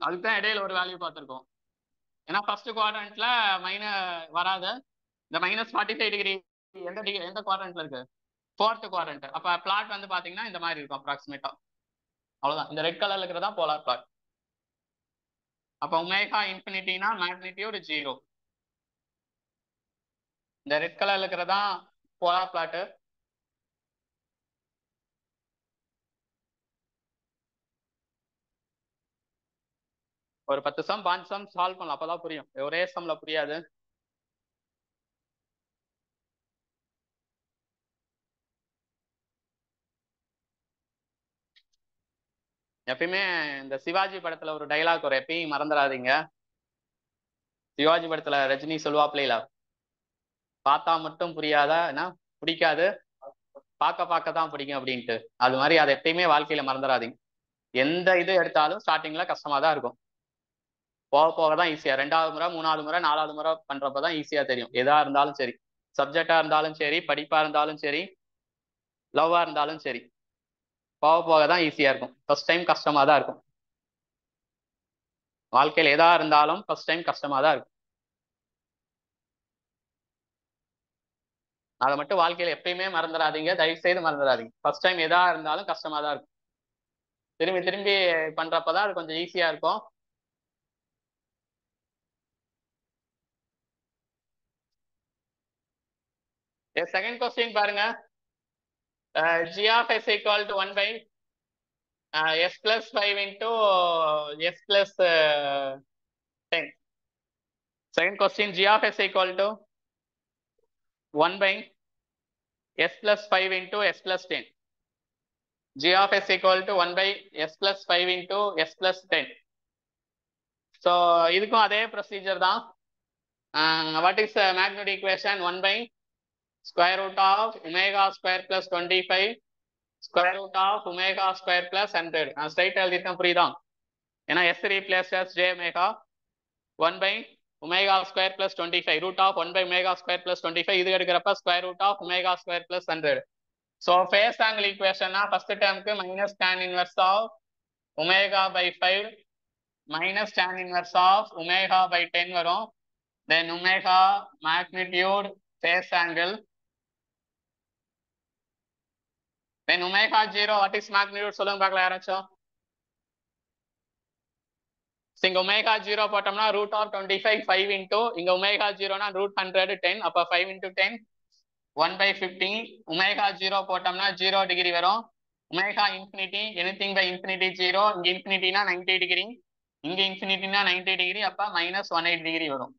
அதுக்கு தான் இடையில ஒரு வேல்யூ பார்த்துருக்கோம். ஏன்னா ஃபர்ஸ்ட் குவாட்ரண்ட்ல மைன வராது. இந்த மைனஸ் ஃபார்ட்டி ஃபைவ் டிகிரி எந்த டிகிரி எந்த குவாட்ரண்ட்ல இருக்கு? ஃபோர்த் குவாட்ரண்ட் அப்ப பிளாட் வந்து பாத்தீங்கன்னா இந்த மாதிரி இருக்கும் அப்ராக்சிமேட்டா அவ்வளவுதான். இந்த ரெட் கலர்ல இருக்கிறதா போலார் பிளாட் அப்ப ஒமேகா இன்ஃபினிட்டினா மேக்னிடியூட் ஜீரோ இந்த ரெட் கலர்ல இருக்கிறதா போலா பிளாட் ஒரு பத்து சம் பாஞ்சு சம் சால்வ் பண்ணலாம். அப்பதான் புரியும். ஒரே சம்ல புரியாது. எப்பயுமே இந்த சிவாஜி படத்துல ஒரு டைலாக் வரும். எப்பயும் மறந்துடாதீங்க. சிவாஜி படத்துல ரஜினி சொல்லுவாப்ல பார்த்தா மட்டும் புரியாதா? என்ன? பிடிக்காது பார்க்க பார்க்க தான் பிடிக்கும் அப்படின்ட்டு. அது மாதிரி அதை எப்பயுமே வாழ்க்கையில மறந்துடாதீங்க. எந்த இது எடுத்தாலும் ஸ்டார்டிங்ல கஷ்டமா தான் இருக்கும். போக போக தான் ஈஸியா ரெண்டாவது முறை மூணாவது முறை நாலாவது முறை பண்றப்ப தான் ஈஸியா தெரியும். எதா இருந்தாலும் சரி. சப்ஜெக்டா இருந்தாலும் சரி படிப்பா இருந்தாலும் சரி லவ்வா இருந்தாலும் சரி போக போக தான் ஈஸியா இருக்கும். ஃபர்ஸ்ட் டைம் கஷ்டமா தான் இருக்கும். வாழ்க்கையில் எதா இருந்தாலும் ஃபர்ஸ்ட் டைம் கஷ்டமா தான் இருக்கும். அதை மட்டும் வாழ்க்கையில எப்பயுமே மறந்துடாதீங்க தயவு செய்து மறந்துடாதீங்க ஃபர்ஸ்ட் டைம் எதா இருந்தாலும் கஷ்டமா தான் இருக்கும். திரும்பி திரும்பி பண்றப்பதான் அது கொஞ்சம் ஈஸியா இருக்கும். செகண்ட் கொஸ்டின் பாருங்க. G of S equal to 1 by uh, s plus 5 into s plus uh, 10. Second question, g of to 1 by s plus 5 into s plus 10. g of s equal to 1 by s plus 5 into s plus 10. So, இதுக்கும் அதே procedure தான். What is magnet equation one by square root of omega square plus twenty five square root of omega square plus hundred நான் straight எழுதிருக்கேன் புரியுதா? ஏன்னா S three plus S J omega one by omega square plus twenty five root of one by omega square plus twenty five இது எடுக்கிறப்ப square root of omega square plus hundred so phase angle ஈக்குவேஷன்னா first டேர்முக்கு minus tan inverse of omega by five minus tan inverse of omega by ten வரும். Then omega magnitude phase angle then omega zero what is magnitude சொல்லுங்க பார்க்கலாம் யாராச்சும். இங்க omega zero போட்டோம்னா root of twenty five five into இங்க omega ஜீரோனா root hundred ten அப்ப five into ten one by fifteen omega zero போட்டோம்னா zero degree வரும். Omega infinity anything by infinity zero இங்க இன்ஃபினிட்டினா நைன்டி டிகிரி இங்க இன்ஃபினிட்டினா நைன்டி டிகிரி அப்ப மைனஸ் ஒன் எயிட் டிகிரி வரும்.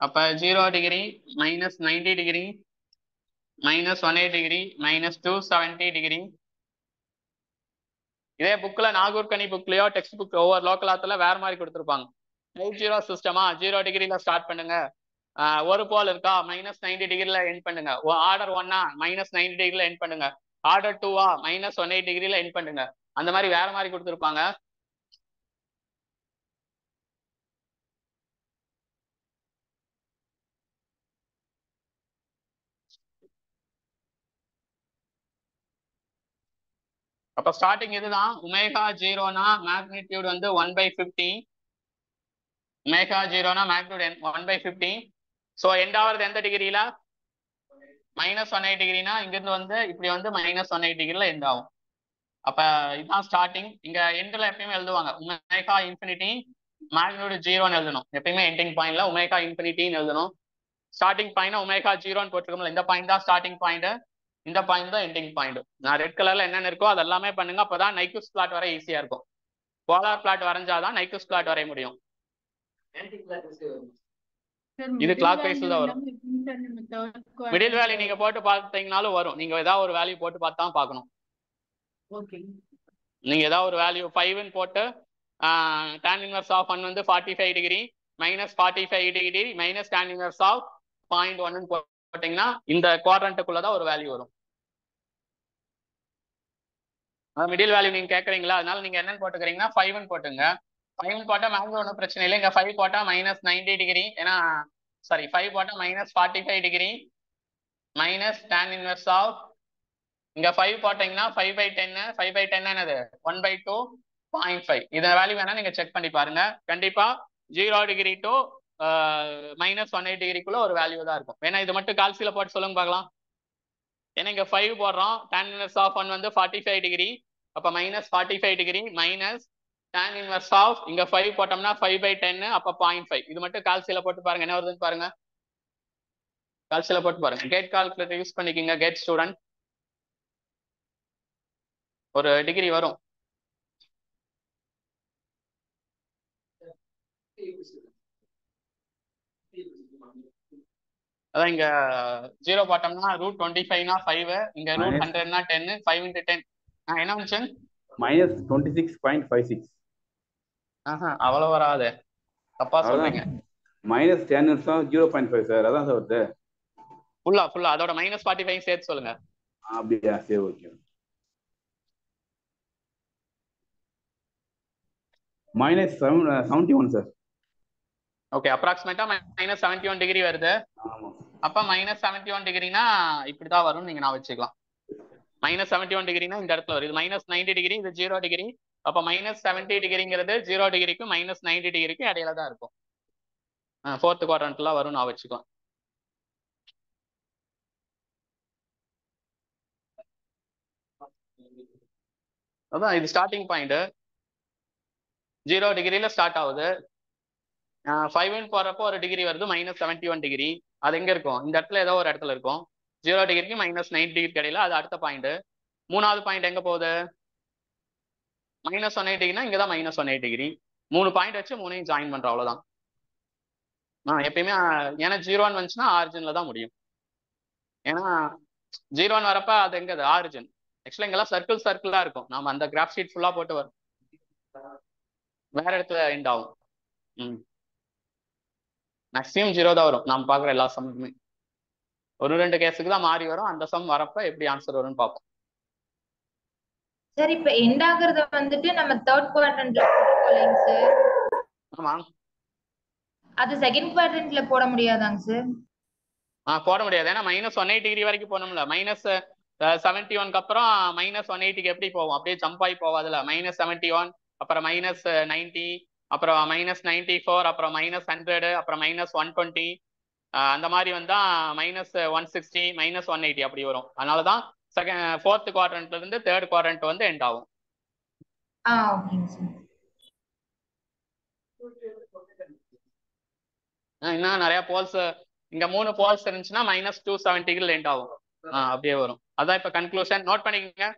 அப்ப zero degree minus ninety degree minus one eight degree minus two seventy degree இதே புக்ல நாகூர்கனி புக்லயோ டெக்ஸ்ட் புக் ஒவ்வொரு லோக்கலாத்துல வேற மாதிரி கொடுத்துருப்பாங்க. நைட் ஜீரோ சிஸ்டமா ஜீரோ டிகிரில ஸ்டார்ட் பண்ணுங்க. ஒரு போல் இருக்கா? மைனஸ் நைன்டி டிகிரில எண்ட் பண்ணுங்க. ஆர்டர் ஒன்னா மைனஸ் நைன்டி டிகிரில எண்ட் பண்ணுங்க. ஆர்டர் டூவா மைனஸ் ஒன் எயிட் டிகிரில எண்ட் பண்ணுங்க. அந்த மாதிரி வேற மாதிரி கொடுத்துருப்பாங்க. அப்ப ஸ்டார்டிங் இதுதான் ஒமேகா ஜீரோனா மேக்னிடியூட் வந்து one by fifty omega ஜீரோனா magnitude one by fifty so end ஆகிறது எந்த டிகிரியில மைனஸ் ஒன் எயிட் டிகிரினா இங்கிருந்து வந்து இப்படி வந்து மைனஸ் ஒன் எயிட் டிகிரில எண்ட் ஆகும். அப்ப இதுதான் ஸ்டார்டிங் இங்க எண்ட்ல எப்பயுமே எழுதுவாங்க. உமேகா இன்ஃபினிட்டி மேக்னிடியூட் ஜீரோன்னு எழுதணும். எப்பயுமே எண்டிங் பாயிண்ட்ல உமேகா இன்ஃபினிட்டின்னு எழுதணும். ஸ்டார்டிங் பாயிண்ட் ஒமேகா ஜீரோன்னு போட்டிருக்கோம்ல இந்த பாயிண்ட் தான் ஸ்டார்டிங் பாயிண்ட் இந்த பாயிண்ட் தான் எண்டிங் பாயிண்ட் நான் ரெட் கலர்ல என்னென்ன இருக்கோ அது எல்லாமே பண்ணுங்க அப்பதான் நைக்குஸ் பிளாட் வர ஈஸியா இருக்கும். போலார் பிளாட் வரைஞ்சாதான் நைக்குஸ் பிளாட் வரைய முடியும். இது clockwise தான் வரும். மிடில் வேல்யூ நீங்க போட்டு பார்த்தீங்கனாலும் வரும். நீங்க ஏதாவது ஒரு வேல்யூ போட்டு பார்த்து பார்க்கணும். நீங்க ஏதாவது ஒரு வேல்யூ ஃபைவ்னு போட்டு டேன் இன்வர்ஸ் ஆஃப் ஒன் வந்து forty five degree minus forty five degree minus tan inverse of point ஒன்னு போட்டீங்கன்னா இந்த குவாட்ரண்ட்டுக்குள்ள தான் ஒரு வேல்யூ வரும். மிடில் வேல்யூ நீங்க கேட்குறீங்களா அதனால நீங்க என்னன்னு போட்டுக்கிறீங்கன்னா ஃபைவ்னு போட்டுங்க. ஃபைவ் போட்டா மேக்ஸ் ஒன்றும் பிரச்சனை இல்லை. இங்க ஃபைவ் போட்டா மைனஸ் நைன்டி டிகிரி ஏன்னா சாரி ஃபைவ் போட்டா minus forty five degree minus tan inverse of இங்க ஃபைவ் போட்டீங்கன்னா ஃபைவ் பை டென்னு ஃபைவ் பை டென் என்னது? One by two point five இதை வேல்யூ வேணா நீங்க செக் பண்ணி பாருங்க. கண்டிப்பா zero degree to minus one eight டிகிரிக்குள்ள ஒரு வேல்யூ தான் இருக்கும். வேணா இது மட்டும் கால்சியில போட்டு சொல்லுங்க பார்க்கலாம் ஏன்னா இங்க ஃபைவ் போடுறோம். டேன் இன்வெர்ஸ் ஆஃப் ஒன் வந்து ஃபார்ட்டி ஃபைவ் டிகிரி அப்ப minus forty five degree minus tan inverse of இங்க ஃபைவ் போட்டோம்னா ஃபைவ் பை டென்னு அப்ப பாயிண்ட் ஃபைவ் இது மட்டும் கால்சியில போட்டு பாருங்க. என்ன வருதுன்னு பாருங்க. கால்சியில போட்டு பாருங்க. கேட் கால்குலேட்டர் யூஸ் பண்ணிக்கிங்க கேட் ஸ்டூடெண்ட் ஒரு டிகிரி வரும். அதான் இங்க ஜீரோ போட்டோம்னா ரூட் டுவெண்ட்டி ஃபைவ்னா ஃபைவ் இங்க ரூட். ஹண்ட்ரட்னா டென் ஃபைவ் இன்ட்டு டென் என்ன வந்துச்சு minus twenty six point five six ஆஹா அவ்வளவு வராது. தப்பா சொல்றீங்க. Minus ten zero point five sir அதான் சார் வருது. ஃபுல்லா ஃபுல்லா அதோட மைனஸ் ஃபார்ட்டி ஃபைவ் சேர்த்து சொல்லுங்க. அப்படியா சரி okay minus seven seventy one sir okay அப்ராக்சிமேட்டா minus seventy one degree வருது. ஆமாம் அப்ப மைனஸ் செவன்டி ஒன் டிகிரினா இப்படிதான் வரும்னு நீங்க நான் வச்சுக்கலாம். மைனஸ் செவன்டி ஒன் டிகிரினா இந்த இடத்துல வரும். இது மைனஸ் நைன்டி டிகிரி இது ஜீரோ டிகிரி அப்ப மைனஸ் செவன்டி டிகிரிங்கிறது ஜீரோ டிகிரிக்கும் மைனஸ் நைன்டி டிகிரிக்கும் இடையில தான் இருக்கும். ஃபோர்த் குவாட்ரண்ட்ல வரும் நான் வச்சுக்கலாம். அதான் இது ஸ்டார்டிங் பாயிண்ட் ஜீரோ டிகிரியில ஸ்டார்ட் ஆகுது. ஃபைவ் இன் போறப்போ ஒரு டிகிரி வருது மைனஸ் செவன்டி ஒன் டிகிரி அது எங்க இருக்கும்? இந்த இடத்துல ஏதோ ஒரு இடத்துல இருக்கும். ஜீரோ டிகிரிக்கு மைனஸ் நைன் டிகிரி கிடையில அது அடுத்த பாயிண்ட் மூணாவது பாயிண்ட் எங்க போகுது? மைனஸ் ஒன் எயிட் டிகிரினா இங்கதான் மைனஸ் ஒன் எயிட் டிகிரி மூணு பாயிண்ட் வச்சு மூணையும் ஜாயின் பண்றோம் அவ்வளவுதான். ஆ எப்பயுமே ஏன்னா ஏன்னா ஜீரோன்னு வந்துச்சுன்னா ஆரிஜின்ல தான் முடியும். ஏன்னா ஜீரோன்னு வரப்ப அது எங்க அது? ஆரிஜின் ஆக்சுவலா இங்கெல்லாம் சர்க்கிள் சர்க்கிளா இருக்கும். நாம அந்த கிராஃப் ஷீட் ஃபுல்லா போட்டு வரும். வேற இடத்துல எண்ட் ஆகும். ம். மேக்ஸிமம் ஜீரோ தான் வரும். நாம் பார்க்குற எல்லா சம்முமே ஒரு ரெண்டு கேஸுக்கு தான் மாறி வரும். அந்த சம் வரப்ப எப்படி ஆன்சர் வரும்னு பார்ப்போம். சார் இப்ப எண்ட் ஆகுறத வந்துட்டு நம்ம தேர்ட் குவாட்ரண்ட்ல போட்டுக்கோலைங்க சார் ஆமா. அது செகண்ட் குவாட்ரண்ட்ல போட முடியாதாங்க சார் ஆ போட முடியாது. ஏன்னா மைனஸ் ஒன் எயிட் டிகிரி வரைக்கும் போகணும்ல மைனஸ் செவன்டி ஒன்க்கு அப்புறம் மைனஸ் ஒன் எயிட்டிக்கு எப்படி போவோம்? அப்படியே ஜம்ப் ஆகி போவாதுல மைனஸ் செவன்டி ஒன் அப்புறம் மைனஸ் நைன்டி அப்புறம் மைனஸ் நைன்டி ஃபோர் அப்புறம் மைனஸ் ஹண்ட்ரடு அப்புறம் மைனஸ் ஒன் டுவெண்ட்டி அந்த மாதிரி வந்தா minus one sixty minus one eighty அப்படி வரும். அதனால தான் செகண்ட் ஃபோர்த் குவாட்ரண்ட்ல இருந்து தேர்ட் குவாட்ரண்ட் வந்து எண்ட் ஆகும். இன்னும் நிறைய போல்ஸ் இங்க மூணு போல்ஸ் இருந்துச்சுன்னா மைனஸ் டூ செவன்ட்டிக்கு எண்ட் ஆகும். அப்படியே வரும். அதான் இப்ப கன்க்ளூஷன் நோட் பண்ணிக்கங்க.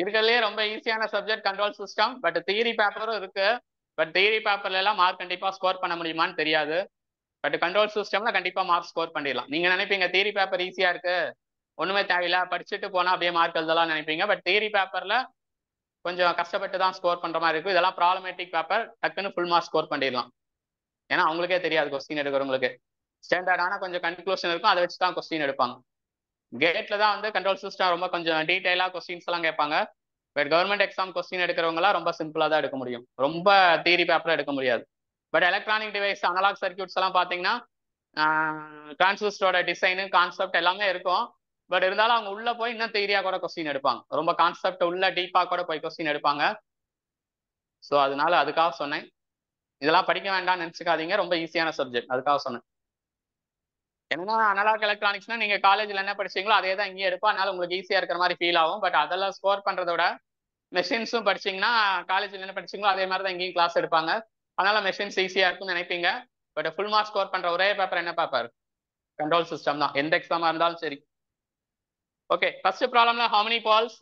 இருக்கிறதுலே ரொம்ப ஈஸியான subject control system but theory பேப்பரும் இருக்கு. பட் தியரி பேப்பர்ல எல்லாம் மார்க் கண்டிப்பா ஸ்கோர் பண்ண முடியுமான்னு தெரியாது. பட் கண்ட்ரோல் சிஸ்டம்ல கண்டிப்பா மார்க் ஸ்கோர் பண்ணிடலாம். நீங்க நினைப்பீங்க தியரி பேப்பர் ஈஸியா இருக்கு. ஒண்ணுமே தேவையில்ல. படிச்சுட்டு போனா அப்படியே மார்க் எழுதலாம் நினைப்பீங்க. பட் தியரி பேப்பர்ல கொஞ்சம் கஷ்டப்பட்டு தான் ஸ்கோர் பண்ற மாதிரி இருக்கும் இதெல்லாம் ப்ராப்ளமேட்டிக் பேப்பர் டக்குன்னு ஃபுல் மார்க் ஸ்கோர் பண்ணிடலாம். ஏன்னா அவங்களுக்கே தெரியாது கொஸ்டின் எடுக்கிறவங்களுக்கு. ஸ்டாண்டர்டான கொஞ்சம் கன்க்ளூஷன் இருக்கும். அதை வச்சு தான் கொஸ்டின் எடுப்பாங்க. கேட்ல தான் வந்து கண்ட்ரோல் சிஸ்டம் ரொம்ப கொஞ்சம் டீட்டெயிலாக கொஸ்டின்ஸ் எல்லாம் கேட்பாங்க. பட் கவர்மெண்ட் எக்ஸாம் கொஸ்டின் எடுக்கிறவங்கலாம் ரொம்ப சிம்பிளாக தான் எடுக்க முடியும். ரொம்ப தியரி பேப்பர் எடுக்க முடியாது. But electronic device analog circuits எல்லாம் பார்த்தீங்கன்னா டிரான்சிஸ்டரோட டிசைனு கான்செப்ட் எல்லாமே இருக்கும். பட் இருந்தாலும் அவங்க உள்ள போய் இன்னும் தியரியா கூட கொஸ்டின் எடுப்பாங்க. ரொம்ப கான்செப்ட் உள்ள டீப்பா கூட போய் கொஸ்டின் எடுப்பாங்க. ஸோ அதனால அதுக்காக சொன்னேன். இதெல்லாம் படிக்க வேண்டாம்னு நினச்சிக்காதீங்க. ரொம்ப ஈஸியான சப்ஜெக்ட் அதுக்காக சொன்னேன். என்னன்னா அனலாக் எலக்ட்ரானிக்ஸ்னா நீங்க காலேஜ்ல என்ன படிச்சீங்களோ அதே தான் இங்கேயும் எடுப்போம் அதனால உங்களுக்கு ஈஸியா இருக்கிற மாதிரி ஃபீல் ஆகும். பட் அதெல்லாம் ஸ்கோர் பண்றத விட மெஷின்ஸும் படிச்சீங்கன்னா காலேஜ்ல என்ன படிச்சீங்களோ அதே மாதிரி தான் இங்கேயும் கிளாஸ் எடுப்பாங்க. அதனால மெஷின்ஸ் ஈஸியா இருக்கும்னு நினைப்பீங்க. பட் ஃபுல் மார்க் ஸ்கோர் பண்ற ஒரே பேப்பர் என்ன பேப்பர் கண்ட்ரோல் சிஸ்டம் தான். எந்த எக்ஸாமா இருந்தாலும் சரி. ஓகே ஃபர்ஸ்ட் ப்ராப்ளம்ல how many poles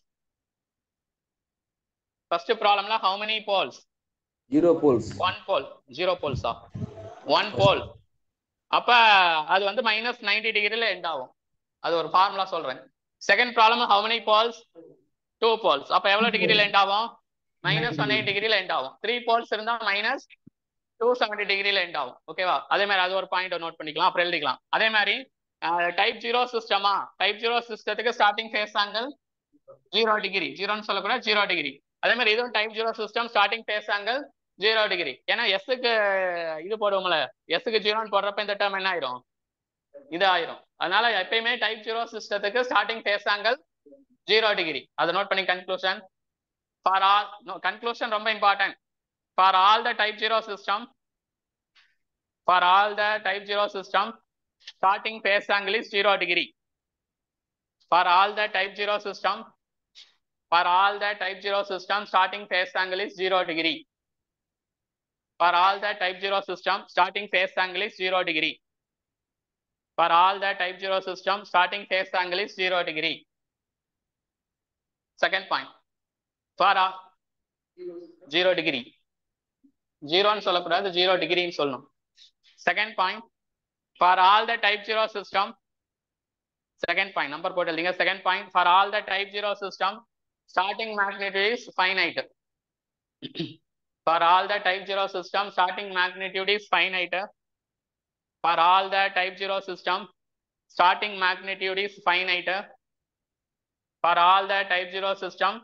first ப்ராப்ளம்ல how many poles zero poles one pole zero போல்ஸா one pole அப்ப அது வந்து மைனஸ் நைன்டி டிகிரில எண்ட் ஆகும். அது ஒரு ஃபார்முலா சொல்றேன். Second problem how many poles two poles அப்ப எவ்வளவு டிகிரில எண்ட் ஆகும்? மைனஸ் ஒன் எயிட் டிகிரில எண்ட் ஆகும். த்ரீ போல்ஸ் இருந்தா மைனஸ் டூ செவன்டி டிகிரில எண்ட் ஆகும். ஓகேவா அதே மாதிரி அது ஒரு பாயிண்ட் நோட் பண்ணிக்கலாம். அப்புறம் எழுதிக்கலாம். அதே மாதிரி டைப் ஜீரோ சிஸ்டமா type zero சிஸ்டத்துக்கு starting phase angle zero degree ஜீரோன்னு சொல்லக்கூடாது ஜீரோ டிகிரி அதே மாதிரி இதுவும் type zero system starting phase angle zero degree ஏன்னா எஸ்ஸுக்கு இது போடுவோம்ல. எஸ்ஸுக்கு ஜீரோன்னு போடுறப்ப இந்த டேர்ம் என்ன ஆயிரும் இது ஆயிரும் அதனால எப்பயுமே type zero சிஸ்டத்துக்கு starting phase angle zero degree அதை நோட் பண்ணி conclusion for all no conclusion ரொம்ப important for all the type zero system for all the type zero system starting phase angle is 0 degree. For all the type 0 system, for all the type 0 system, starting phase angle is 0 degree. For all the type 0 system, starting phase angle is 0 degree. For all the type 0 system, starting phase angle is 0 degree. Second point. For all 0 degree. 0 ன்னு சொல்லக்கூடாது 0 degree ன்னு சொல்லணும். Second point. for all the type 0 system second point number போட்டுருந்தீங்க second point for all the type 0 system starting magnitude is finite for all the type 0 system starting magnitude is finite. For all the type 0 system starting magnitude is finite. For all the type 0 system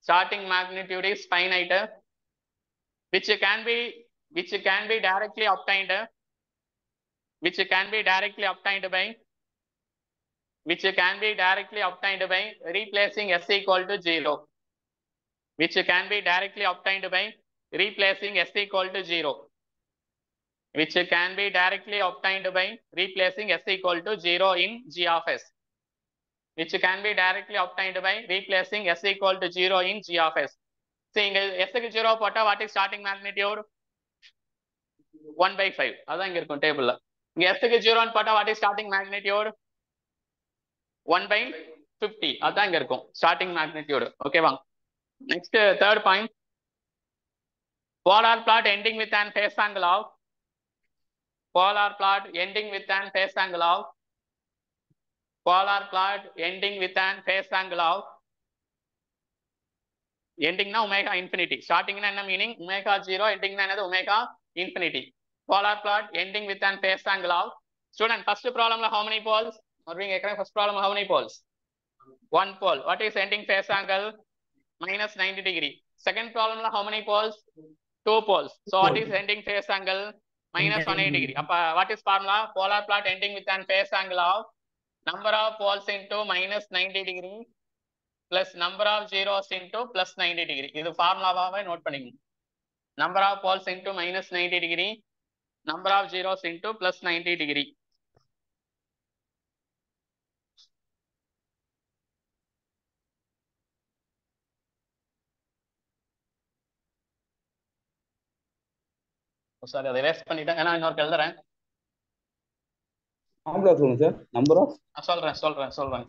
starting magnitude is finite. Which can be which can be directly obtained. Which can be directly obtained by which can be directly obtained by replacing s equal to 0 which can be directly obtained by replacing s equal to 0 which can be directly obtained by replacing s equal to 0 in g of s which can be directly obtained by replacing s equal to 0 in g of s see இங்க s க்கு 0 போட்டா what is starting magnitude 1 by 5 அதான் இங்க இருக்கும் டேபிள்ல இங்க s க்கு 0 ன்னு போட்டா what is starting magnitude 1 by 50 அதான் இங்க இருக்கும் ஸ்டார்டிங் மேக்னிடியூட் ஓகேவா next third point polar plot ending with an phase angle of polar plot ending with an phase angle of polar plot ending with an phase angle of endingனா omega infinity ஸ்டார்டிங்னா என்ன meaning omega zero எண்டிங்னா என்னது omega infinity polar plot ending with and phase angle of student first ப்ராப்ளம்ல how many poles மறுபடியும் கேட்குறேன் first problem how many poles one pole what is ending phase angle minus ninety degree second ப்ராப்ளம்ல how many poles Two poles so what is ending phase angle minus 180 degree. அப்ப what is formula? Polar plot ending with an phase angle of number of poles into minus 90 degree plus number of zeros into plus 90 degree. இது ஃபார்முலாவாவே note பண்ணிக்கணும் number of poles into minus 90 degree number of zeros into plus 90 degree. Sorry அதை waste பண்ணிட்டேன். ஏன்னா இன்னொரு எழுதுறேன். சொல்லுங்க sir. Number of சொல்றேன் சொல்றேன் சொல்றேன்.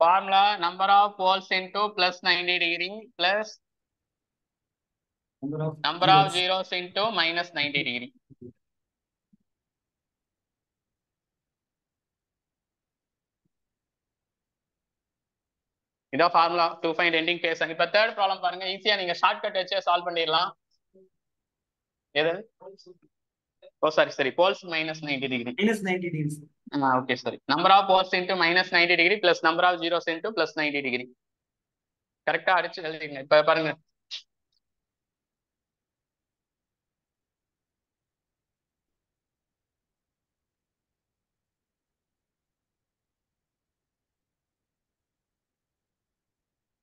Formula number of poles into plus ninety degree plus number of. Zeros into minus ninety degree இதான் formula to find ending phase இப்போ தேர்ட் ப்ராப்ளம் பாருங்க. ஈஸியா நீங்க ஷார்ட் கட் வச்சு சால்வ் பண்ணிடலாம். எது? ஓ சாரி சரி poles minus ninety degree Minus 90 degrees. Okay சரி number of poles into minus ninety degree plus number of zeros into plus ninety degree கரெக்டா அடிச்சு எழுதிங்க இப்ப பாருங்க.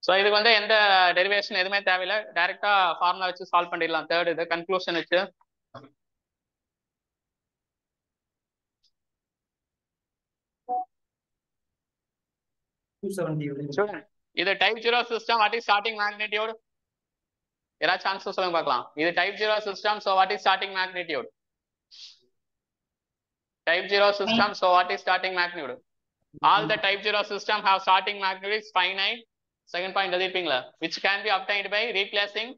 ஸோ இதுக்கு வந்து எந்த டெரிவேஷன் எதுவுமே தேவையில்லை. டைரக்டா ஃபார்முலா வச்சு சால்வ் பண்ணிடலாம். தேர்ட் இது கன்க்ளூஷன் வச்சு. இது type zero system what is starting magnitude ஏதாவது சான்ஸ் சொல்லுங்க பார்க்கலாம். இது type zero system so what is starting magnitude type zero system so what is starting magnitude all the type zero system have starting magnitude is finite second point எழுதிருப்பீங்களா? Which can be obtained by replacing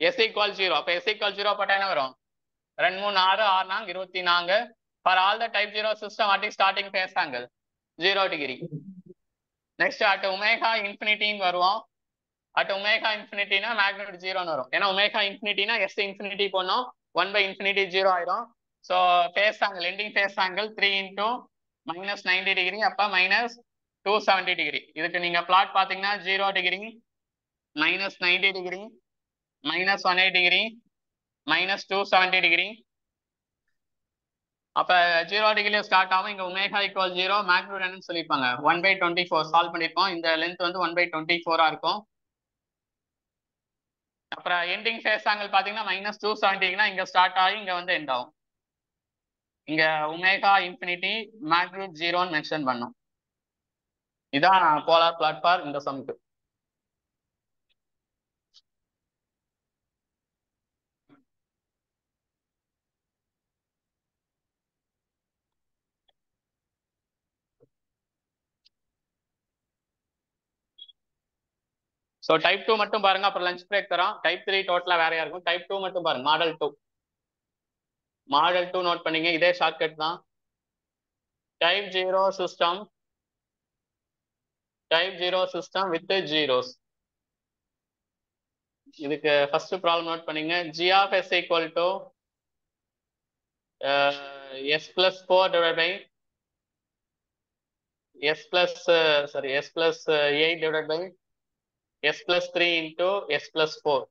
s equal zero அப்போ s equal zero போட்டா என்ன வரும்? ரெண்டு மூணு ஆறு ஆறு நாங்க இருபத்தி நான்கு. For all the type zero system what starting phase angle zero degree next at omega இன்ஃபினிட்டின்னு வருவோம். அட் ஒமேகா இன்ஃபினிட்டினா மேக்னிட் ஜீரோன்னு வரும். ஏன்னா ஒமேகா இன்ஃபினிட்டினா எஸ் இன்ஃபினிட்டி போனோம் ஒன் பை இன்ஃபினிட்டி ஜீரோ ஆயிரும். So phase angle ending phase angle three into minus ninety degree அப்போ மைனஸ் டூ செவன்டி டிகிரி இதுக்கு நீங்கள் பிளாட் பார்த்தீங்கன்னா zero degree minus ninety degree minus one eight degree minus two seventy degree அப்போ zero டிகிரியில் start ஆகும். இங்கே omega equal zero magnitude என்னன்னு சொல்லியிருப்பாங்க. One by twenty four solve பண்ணிருப்போம் இந்த லென்த் வந்து ஒன் பை டுவெண்ட்டி ஃபோராக இருக்கும். அப்புறம் எண்டிங் ஃபேஸ் ஆங்கிள் பார்த்தீங்கன்னா மைனஸ் டூ செவன்டிங்கன்னா இங்கே ஸ்டார்ட் ஆகி இங்கே வந்து எண்ட் ஆகும். இங்கே உமேகா இன்ஃபினிட்டி மேக்னியூட் ஜீரோன்னு மென்ஷன் பண்ணும். இதான் போலார் பிளாட்பார் இந்த சம்க்கு ஸோ டைப் டூ மட்டும் பாருங்க அப்புறம் லஞ்ச் பிரேக் தரோம். டைப் த்ரீ டோட்டலாக வேறையா இருக்கும்? டைப் டூ மட்டும் பாருங்க model two model two note பண்ணீங்க இதே ஷார்ட்கட் தான். Type zero system type zero system with zeros. இதுக்கு ஃபர்ஸ்ட் ப்ராப்ளம் நோட் பண்ணீங்க. G of s equal to s plus four divide by s plus sorry s plus eight divide by s plus three into s plus four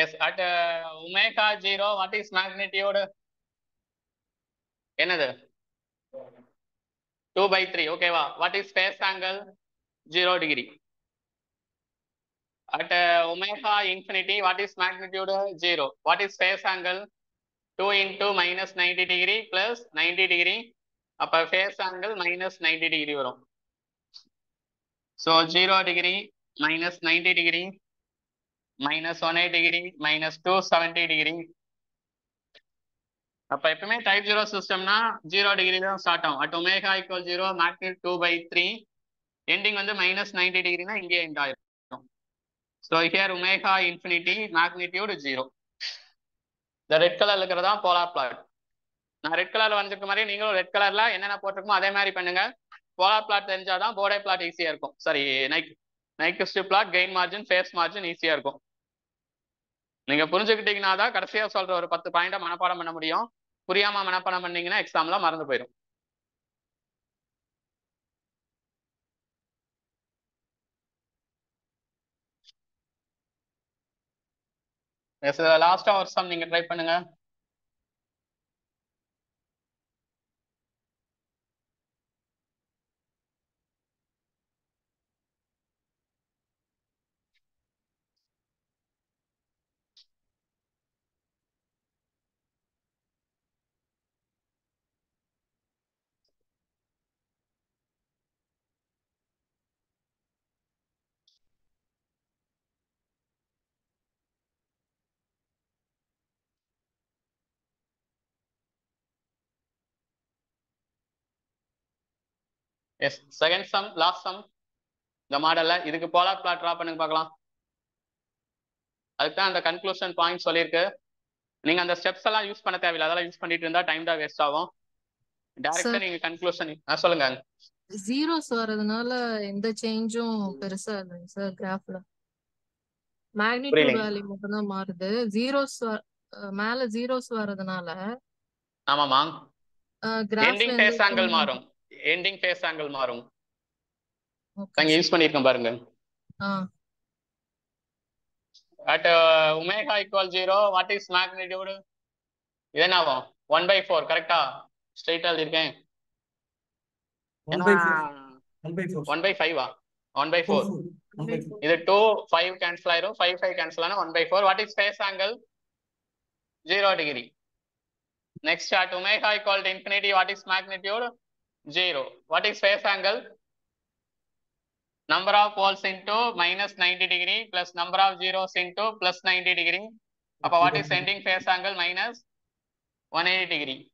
Yes, at uh, omega 0, what is என்னது? Two by three ஓகேவா what is phase angle zero degree at omega infinity what is magnitude zero what is phase angle two into minus ninety degree plus ninety degree அப்போ phase angle minus ninety degree வரும். So 0 degree minus 90 degree minus one eight degree minus two seventy degree அப்ப எப்பவுமே type zero சிஸ்டம்னா zero degree தான் start ஆகும். At omega equal zero magnitude two by three ending வந்து minus ninety டிகிரினா இங்கே end ஆயிருக்கும் so here omega infinity magnitude zero இந்த ரெட் கலர்ல இருக்கிறதா போலார் பிளாட் நான் ரெட் கலர்ல வந்திருக்க மாதிரி நீங்களும் ரெட் கலர்ல என்னென்ன போட்டிருக்கோமோ அதே மாதிரி பண்ணுங்க. போலார் பிளாட் தெரிஞ்சாதான் போர்டே பிளாட் ஈஸியா இருக்கும். சரி Nike Nyquist plot gain margin phase margin ஈஸியா இருக்கும். நீங்க புரிஞ்சுக்கிட்டீங்கன்னா தான் கடைசியா சொல்ற ஒரு பத்து பாயிண்டா மனப்பாடம் பண்ண முடியும். புரியாம மனப்பாடம் பண்ணீங்கன்னா எக்ஸாம்ல மறந்து போயிடும் லாஸ்டா ஒரு சம் நீங்க ட்ரை பண்ணுங்க. Yes second sum last sum இந்த மாடல்ல இதுக்கு போலார் பிளாட் ட்ரா பண்ணுங்க பார்க்கலாம். அதுக்கு தான் அந்த கன்க்ளூஷன் பாயிண்ட் சொல்லியிருக்கு. நீங்க அந்த ஸ்டெப்ஸ் எல்லாம் யூஸ் பண்ண தேவையில்லை. அதெல்லாம் யூஸ் பண்ணிட்டு இருந்தா டைம் தான் வேஸ்ட் ஆகும். டைரக்டா. நீங்க கன்க்ளூஷன் சொல்லுங்க. ஜீரோஸ் வர்றதுனால எந்த சேஞ்சும் பெருசா இல்லைங்க சார் கிராஃப்ல மேக்னிடியூட். வேல்யூ மட்டும் தான் மாறுது. ஜீரோஸ் மேல ஜீரோஸ் வர்றதுனால ஆமாமா எண்டிங் ஃபேஸ் ஆங்கிள் மாறும். எண்டிங் ஃபேஸ் ஆங்கிள் மாறும். அங்க யூஸ் பண்ணிருக்கேன் பாருங்க. At omega equal zero what is magnitude இது என்ன ஆகும் ஒன் பை ஃபோர் கரெக்டா ஸ்ட்ரைட்டா இருக்கேன் ஒன் பை ஃபைவா ஒன் பை ஃபோர் இது டூ ஃபைவ் கேன்சல் ஆயிரும். ஃபைவ் ஃபைவ் கேன்சல் ஆனால் one by four what is phase angle zero degree next at omega equal to infinity what is magnitude 0. What is phase angle? Number of poles into minus 90 degree plus number of zeros into plus 90 degree. Appa, what is ending phase angle? Minus 180 degree.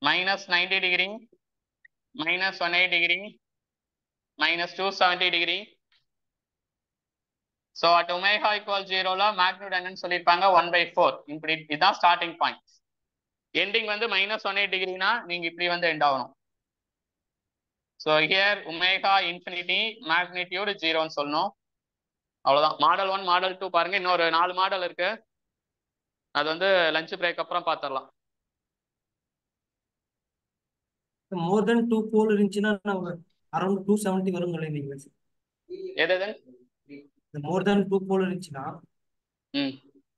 Minus 90 degree, minus 180 degree, minus 270 degree. So at omega equal 0 ல magnitude என்னன்னு சொல்லிருப்பாங்க 1 by 4 இப்படி இதுதான் starting point ending வந்து minus one eight டிகிரினா நீங்க இப்படி வந்து எண்ட் ஆகணும். So here omega infinity magnitude ஜீரோன்னு சொல்லணும். அவ்வளோதான் மாடல் ஒன் மாடல் டூ பாருங்க. இன்னொரு நாலு மாடல் இருக்கு. அது வந்து லஞ்ச் பிரேக் அப்புறம் பார்த்துடலாம் மோர் தென் டூ போல் இருந்துச்சுன்னா நம்ம அரௌண்ட் டூ செவன்ட்டி வரும் சொல்லியிருந்தீங்க எது மோர் தென் டூ போல் இருந்துச்சுன்னா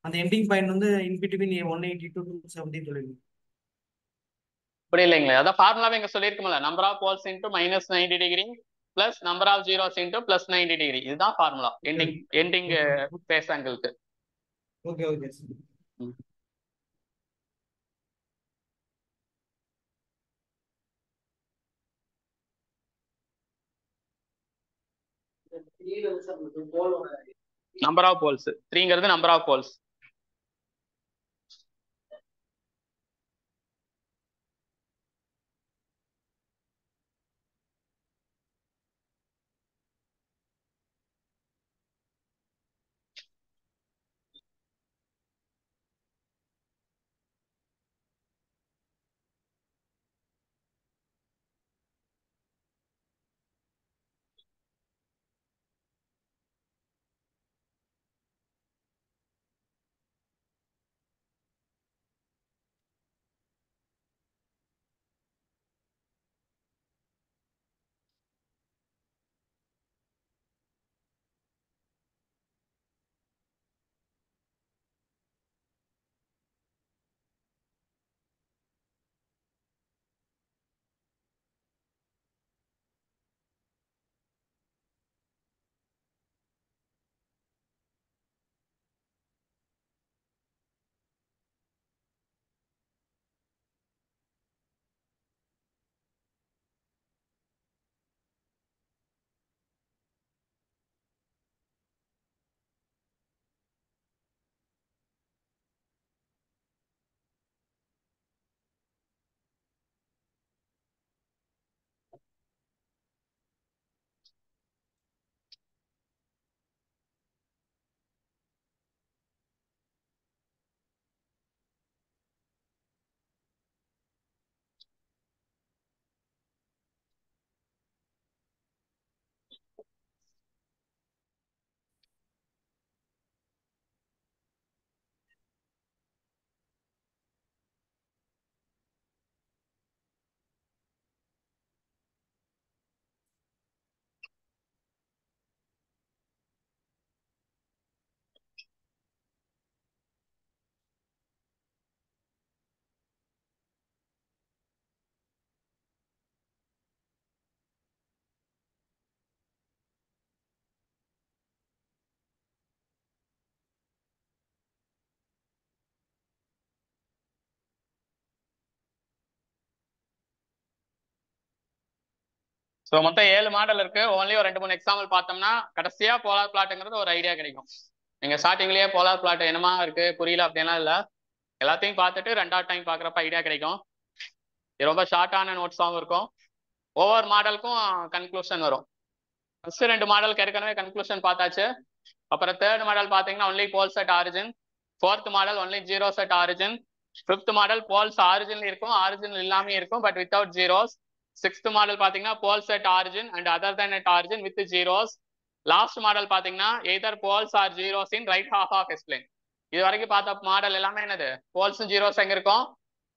அந்த எண்டிங் பாயிண்ட் வந்து in between one eighty to two seventy சொல்லியிருந்தீங்க இப்படி இல்லைங்களே. அதான் ஃபார்முலாவே இங்க சொல்லியிருக்கோம்ல. Number of poles into minus ninety degree plus number of zeros into plus ninety degree இதுதான் formula ending ending phase ஆங்கிளுக்கு okay okay number of poles த்ரீங்கிறது number of poles so மொத்தம் ஏழு model இருக்கு. ஓன்லி ஒரு ரெண்டு மூணு எக்ஸாம்பிள் பார்த்தோம்னா கடைசியா polar பிளாட்டுங்கிறது ஒரு ஐடியா கிடைக்கும். நீங்க ஸ்டார்டிங்லயே போலார் பிளாட் என்னமா இருக்கு? புரியல அப்படின்லாம் இல்ல. எல்லாத்தையும் பார்த்துட்டு ரெண்டாவது டைம் பார்க்குறப்ப ஐடியா கிடைக்கும். ரொம்ப ஷார்ட்டான நோட்ஸாகவும் இருக்கும். ஒவ்வொரு மாடலுக்கும் கன்க்ளூஷன் வரும். ஃபர்ஸ்ட் ரெண்டு மாடலுக்கு ஏற்கனவே கன்க்ளூஷன் பார்த்தாச்சு. அப்புறம் தேர்ட் மாடல் பார்த்தீங்கன்னா only pole set origin fourth model only zero set origin fifth model poles origin இருக்கும் ஆரிஜின் இல்லாமல் இருக்கும் but without zeros sixth model பாத்தீங்கன்னா pole set origin and other than at origin with zeros last model பாத்தீங்கன்னா either poles or zeros in right half of s plane இது வரைக்கும் பார்த்த model எல்லாமே என்னது? போல்ஸும் ஜீரோஸ் எங்க இருக்கும்?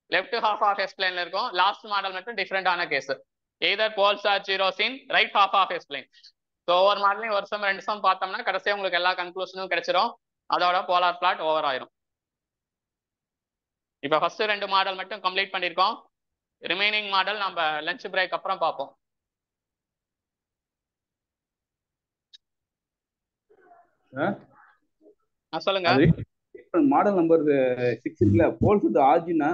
லெஃப்ட் ஹாஃப் ஆஃப் எஸ்பிளைன்ல இருக்கும். லாஸ்ட் மாடல் மட்டும் டிஃப்ரெண்டான case either poles or zeros in right half of s plane so ஒவ்வொரு மாடலையும் ஒரு சம் ரெண்டு சம் பார்த்தோம்னா கடைசியா உங்களுக்கு எல்லா கன்க்ளூஷனும் கிடைச்சிரும். அதோட போலார் பிளாட் ஓவர் ஆயிரும். இப்போ ஃபர்ஸ்ட் ரெண்டு மாடல் மட்டும் கம்ப்ளீட் பண்ணியிருக்கோம். ரிமைனிங் மாடல் நம்ம லஞ்ச் பிரேக் அப்புறம் பார்ப்போம். சொல்லுங்க. மாடல் நம்பர் சிக்ஸ் இருக்குல்ல போல்ஸ் ஆர்ஜினா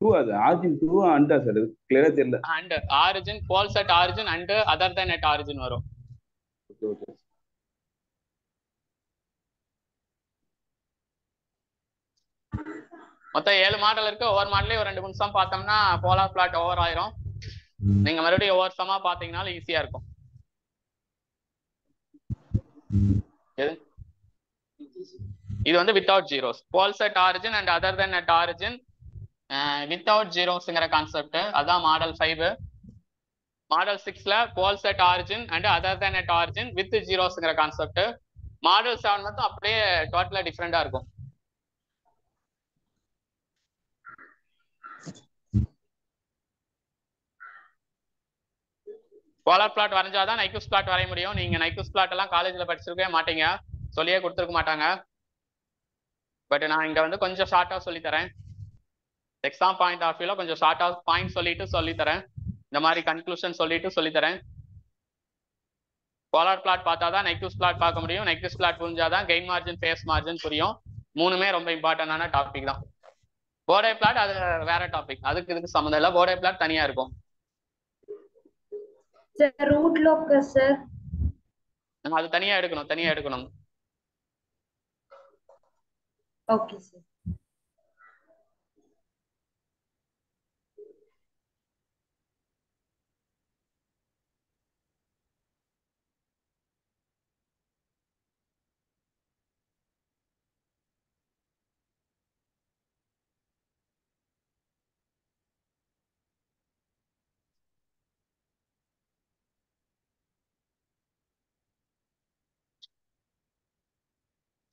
டூ அது ஆர்ஜின் டூ அண்டா சார் கிளியரா தெரியல. And origin poles at origin and other than at origin வரும். ஓகே ஓகே மொத்தம் ஏழு மாடல் இருக்கு. ஒவ்வொரு மாடலையும் ஒரு ரெண்டு மூணு சம் பார்த்தோம்னா போலார் பிளாட் ஓவர் ஆயிரும். நீங்க மறுபடியும் ஒவ்வொரு சமா பாத்தீங்கன்னாலும் ஈஸியா இருக்கும். இது வந்து without zeros poles at origin and other than at origin without ஜீரோஸ்ங்கிற concept அதான் மாடல் ஃபைவ் மாடல் சிக்ஸ்ல poles at origin and other than at origin with ஜீரோஸ்ங்கிற concept model seven மட்டும் அப்படியே டோட்டலா டிஃப்ரெண்டா இருக்கும். போலார் பிளாட் வரைஞ்சாதான் நைக்கூஸ் பிளாட் வரைய முடியும். நீங்க நைக்கூஸ் பிளாட் எல்லாம் காலேஜ்ல படிச்சிருக்கவே மாட்டீங்க. சொல்லியே கொடுத்துருக்க மாட்டாங்க. பட் நான் இங்க வந்து கொஞ்சம் ஷார்ட்டா சொல்லி தரேன். எக்ஸாம் பாயிண்ட் ஆஃப் வியூல கொஞ்சம் ஷார்ட்டா பாயிண்ட் சொல்லிட்டு சொல்லி தரேன். இந்த மாதிரி கன்க்ளூஷன் சொல்லிட்டு சொல்லி தரேன். போலார் பிளாட் பார்த்தா தான் நெக்யூஸ் பிளாட் பார்க்க முடியும். நெக்யூஸ் பிளாட் புரிஞ்சாதான் கெயின் மார்ஜின் ஃபேஸ் மார்ஜின் புரியும். மூணுமே ரொம்ப இம்பார்ட்டன்டான டாபிக் தான். போர்டே பிளாட் அது வேற டாபிக் அதுக்கு இதுக்கு சம்மந்தம் இல்லை. போர்டே பிளாட் தனியா இருக்கும். சார் ரூட் லோக்கஸ் சார் நம்ம அது தனியா எடுக்கணும் தனியா எடுக்கணும். ஓகே சார்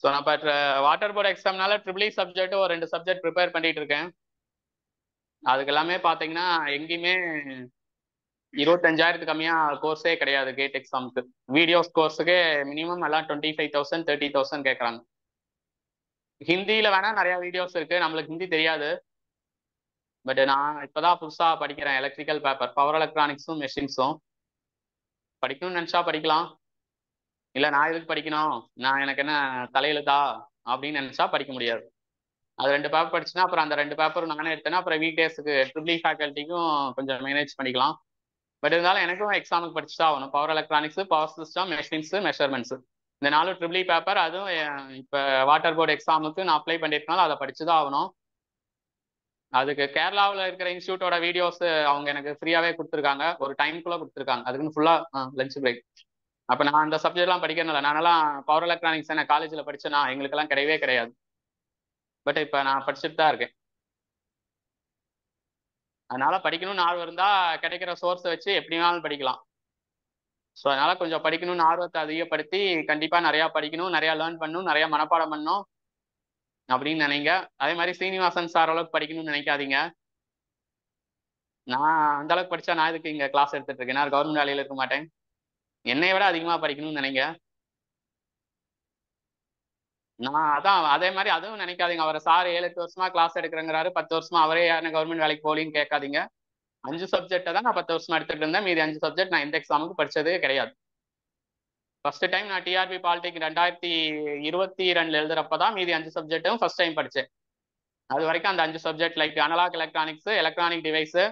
ஸோ நான் இப்போ வாட்டர் போர்டு எக்ஸாம்னால ட்ரிபிள் சப்ஜெக்ட் ஒரு ரெண்டு சப்ஜெக்ட் ப்ரிப்பேர் பண்ணிட்டு இருக்கேன். அதுக்கு எல்லாமே பார்த்தீங்கன்னா எங்கேயுமே இருபத்தஞ்சாயிரத்துக்கு கம்மியாக கோர்ஸே கிடையாது கேட் எக்ஸாமுக்கு வீடியோஸ் கோர்ஸுக்கு மினிமம் எல்லாம் twenty five thousand thirty thousand கேட்குறாங்க ஹிந்தியில் வேணால் நிறையா வீடியோஸ் இருக்குது நம்மளுக்கு ஹிந்தி தெரியாது. பட் நான் இப்பதான் புதுசாக படிக்கிறேன். எலக்ட்ரிக்கல் பேப்பர் பவர் எலக்ட்ரானிக்ஸும் மெஷின்ஸும் படிக்கணும்னு நினச்சா படிக்கலாம். இல்ல நான் எதுக்கு படிக்கணும்? நான் எனக்கு என்ன தலையெழுத்தா? அப்படின்னு நினைச்சா படிக்க முடியாது. அது ரெண்டு பேப்பர் படிச்சுன்னா அப்புறம் அந்த ரெண்டு பேப்பர் நானே எடுத்தேன்னா அப்புறம் வீக் டேஸுக்கு ட்ரிபிள் ஃபேக்கல்ட்டிக்கும் e கொஞ்சம் மேனேஜ் பண்ணிக்கலாம். பட் இருந்தாலும் எனக்கும் எக்ஸாமுக்கு படிச்சு தான் ஆகணும். Power electronics power system machines measurements இந்த நாலு ட்ரிபிளி பேப்பர் e அதுவும் இப்போ வாட்டர் போர்டு எக்ஸாமுக்கு நான் அப்ளை பண்ணியிருக்கனால அதை படிச்சு தான் ஆகணும். அதுக்கு கேரளாவில் இருக்கிற இன்ஸ்டியூட்டோட வீடியோஸ் அவங்க எனக்கு ஃப்ரீயாவே கொடுத்துருக்காங்க. ஒரு டைம்குள்ளே கொடுத்துருக்காங்க. அதுக்குன்னு ஃபுல்லா லஞ்ச் பிரேக் அப்ப நான் அந்த சப்ஜெக்ட்லாம் படிக்கிறதில்ல நானெல்லாம் பவர் எலக்ட்ரானிக்ஸ் என்ன காலேஜ்ல படிச்சேனா எங்களுக்கெல்லாம் கிடையவே கிடையாது. பட் இப்ப நான் படிச்சுட்டு தான் இருக்கேன். அதனால படிக்கணும்னு ஆர்வம் இருந்தா கிடைக்கிற சோர்ஸை வச்சு எப்படி வேணாலும் படிக்கலாம். ஸோ அதனால கொஞ்சம் படிக்கணும்னு ஆர்வத்தை அதிகப்படுத்தி கண்டிப்பா நிறைய படிக்கணும் நிறைய லேர்ன் பண்ணணும் நிறைய மனப்பாடம் பண்ணணும் அப்படின்னு நினைங்க. அதே மாதிரி சீனிவாசன் சார் அளவுக்கு படிக்கணும்னு நினைக்காதீங்க. நான் அந்த அளவுக்கு படிச்சா நான் இதுக்கு இங்க கிளாஸ் எடுத்துட்டு இருக்கேன்? நான் கவர்மெண்ட் வேலையில இருக்க மாட்டேன். என்னை விட அதிகமா படிக்கணும்னு நினைங்க நான் அதான் அதே மாதிரி அதுவும் நினைக்காதீங்க. அவர் சார் ஏழு எட்டு வருஷமா கிளாஸ் எடுக்கிறங்கிறாரு. பத்து வருஷமா அவரே யாரும் கவர்மெண்ட் வேலைக்கு போலின்னு கேட்காதீங்க. அஞ்சு சப்ஜெக்டை தான் நான் பத்து வருஷமா எடுத்துட்டு இருந்தேன். மீதி அஞ்சு சப்ஜெக்ட் நான் எந்த எக்ஸாமுக்கு படிச்சதே கிடையாது. ஃபர்ஸ்ட் டைம் நான் டிஆர்பி பாலிடெக் ரெண்டாயிரத்தி இருபத்தி ரெண்டுல எழுதுறப்ப தான் மீதி அஞ்சு சப்ஜெக்ட்டும் ஃபர்ஸ்ட் டைம் படிச்சேன். அது வரைக்கும் அந்த அஞ்சு subject like analog electronics electronic device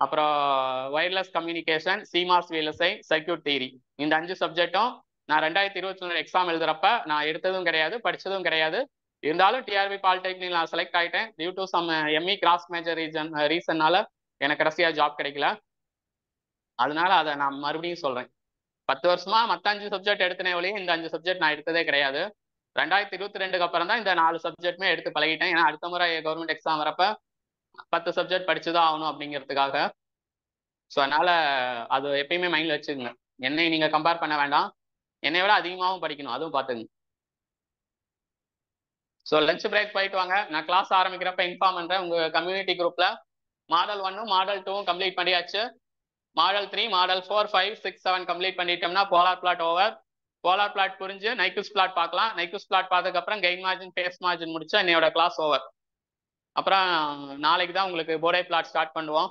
அப்புறம் wireless communication CMOS VLSI circuit theory இந்த அஞ்சு சப்ஜெக்ட்டும் நான் ரெண்டாயிரத்தி இருபத்தி ஒன்று எக்ஸாம் எழுதுறப்ப நான் எடுத்ததும் கிடையாது படித்ததும் கிடையாது. இருந்தாலும் டிஆர்பி பாலிடெக்னிக் நான் செலக்ட் ஆகிட்டேன் due to some ME cross major reason ரீசன்னால எனக்கு கடைசியாக ஜாப் கிடைக்கல. அதனால அதை நான் மறுபடியும் சொல்கிறேன் பத்து வருஷமா மற்ற அஞ்சு சப்ஜெக்ட் எடுத்தனே ஒழிய இந்த அஞ்சு சப்ஜெக்ட் நான் எடுத்ததே கிடையாது. ரெண்டாயிரத்தி இருபத்தி ரெண்டுக்கு அப்புறம் தான் இந்த நாலு சப்ஜெக்ட்டுமே எடுத்து பழகிட்டேன். ஏன்னா அடுத்த முறை கவர்மெண்ட் எக்ஸாம் வரப்ப பத்து சப்ஜெக்ட் படிச்சுதான் ஆகணும் அப்படிங்கிறதுக்காக. ஸோ அதனால அது எப்பயுமே மைண்ட்ல வச்சுக்கோங்க. என்னை நீங்க கம்பேர் பண்ண வேண்டாம். என்னை விட அதிகமாகவும் படிக்கணும். அதுவும் பார்த்துங்க. ஸோ லஞ்ச் பிரேக் போயிட்டு வாங்க. நான் கிளாஸ் ஆரம்பிக்கிறப்ப இன்ஃபார்ம் பண்றேன். உங்க கம்யூனிட்டி குரூப்ல மாடல் ஒன்னும் மாடல் டூவும் கம்ப்ளீட் பண்ணியாச்சு. Model three model four five six seven complete பண்ணிட்டோம்னா polar plot over polar plot புரிஞ்சு நைக்குஸ் பிளாட் பார்க்கலாம். நைக்குஸ் பிளாட் பார்த்ததுக்கப்புறம் கெயின் மார்ஜின் ஃபேஸ் மார்ஜின் முடிச்சா என்னையோட கிளாஸ் ஓவர் அப்புறம் நாளைக்கு தான் உங்களுக்கு போர்டே பிளாட் ஸ்டார்ட் பண்ணுவோம்.